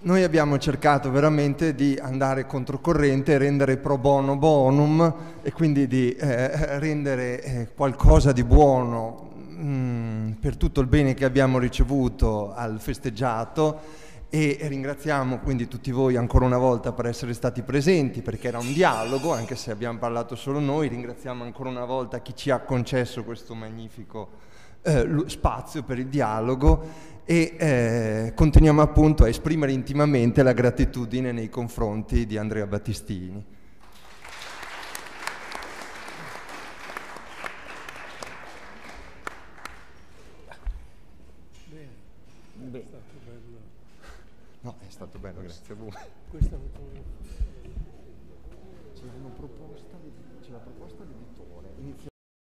noi abbiamo cercato veramente di andare controcorrente, rendere pro bono bonum e quindi di eh, rendere eh, qualcosa di buono mm, per tutto il bene che abbiamo ricevuto al festeggiato e ringraziamo quindi tutti voi ancora una volta per essere stati presenti perché era un dialogo anche se abbiamo parlato solo noi, ringraziamo ancora una volta chi ci ha concesso questo magnifico eh, spazio per il dialogo e eh, continuiamo appunto a esprimere intimamente la gratitudine nei confronti di Andrea Battistini. No, è stato bello, grazie a voi.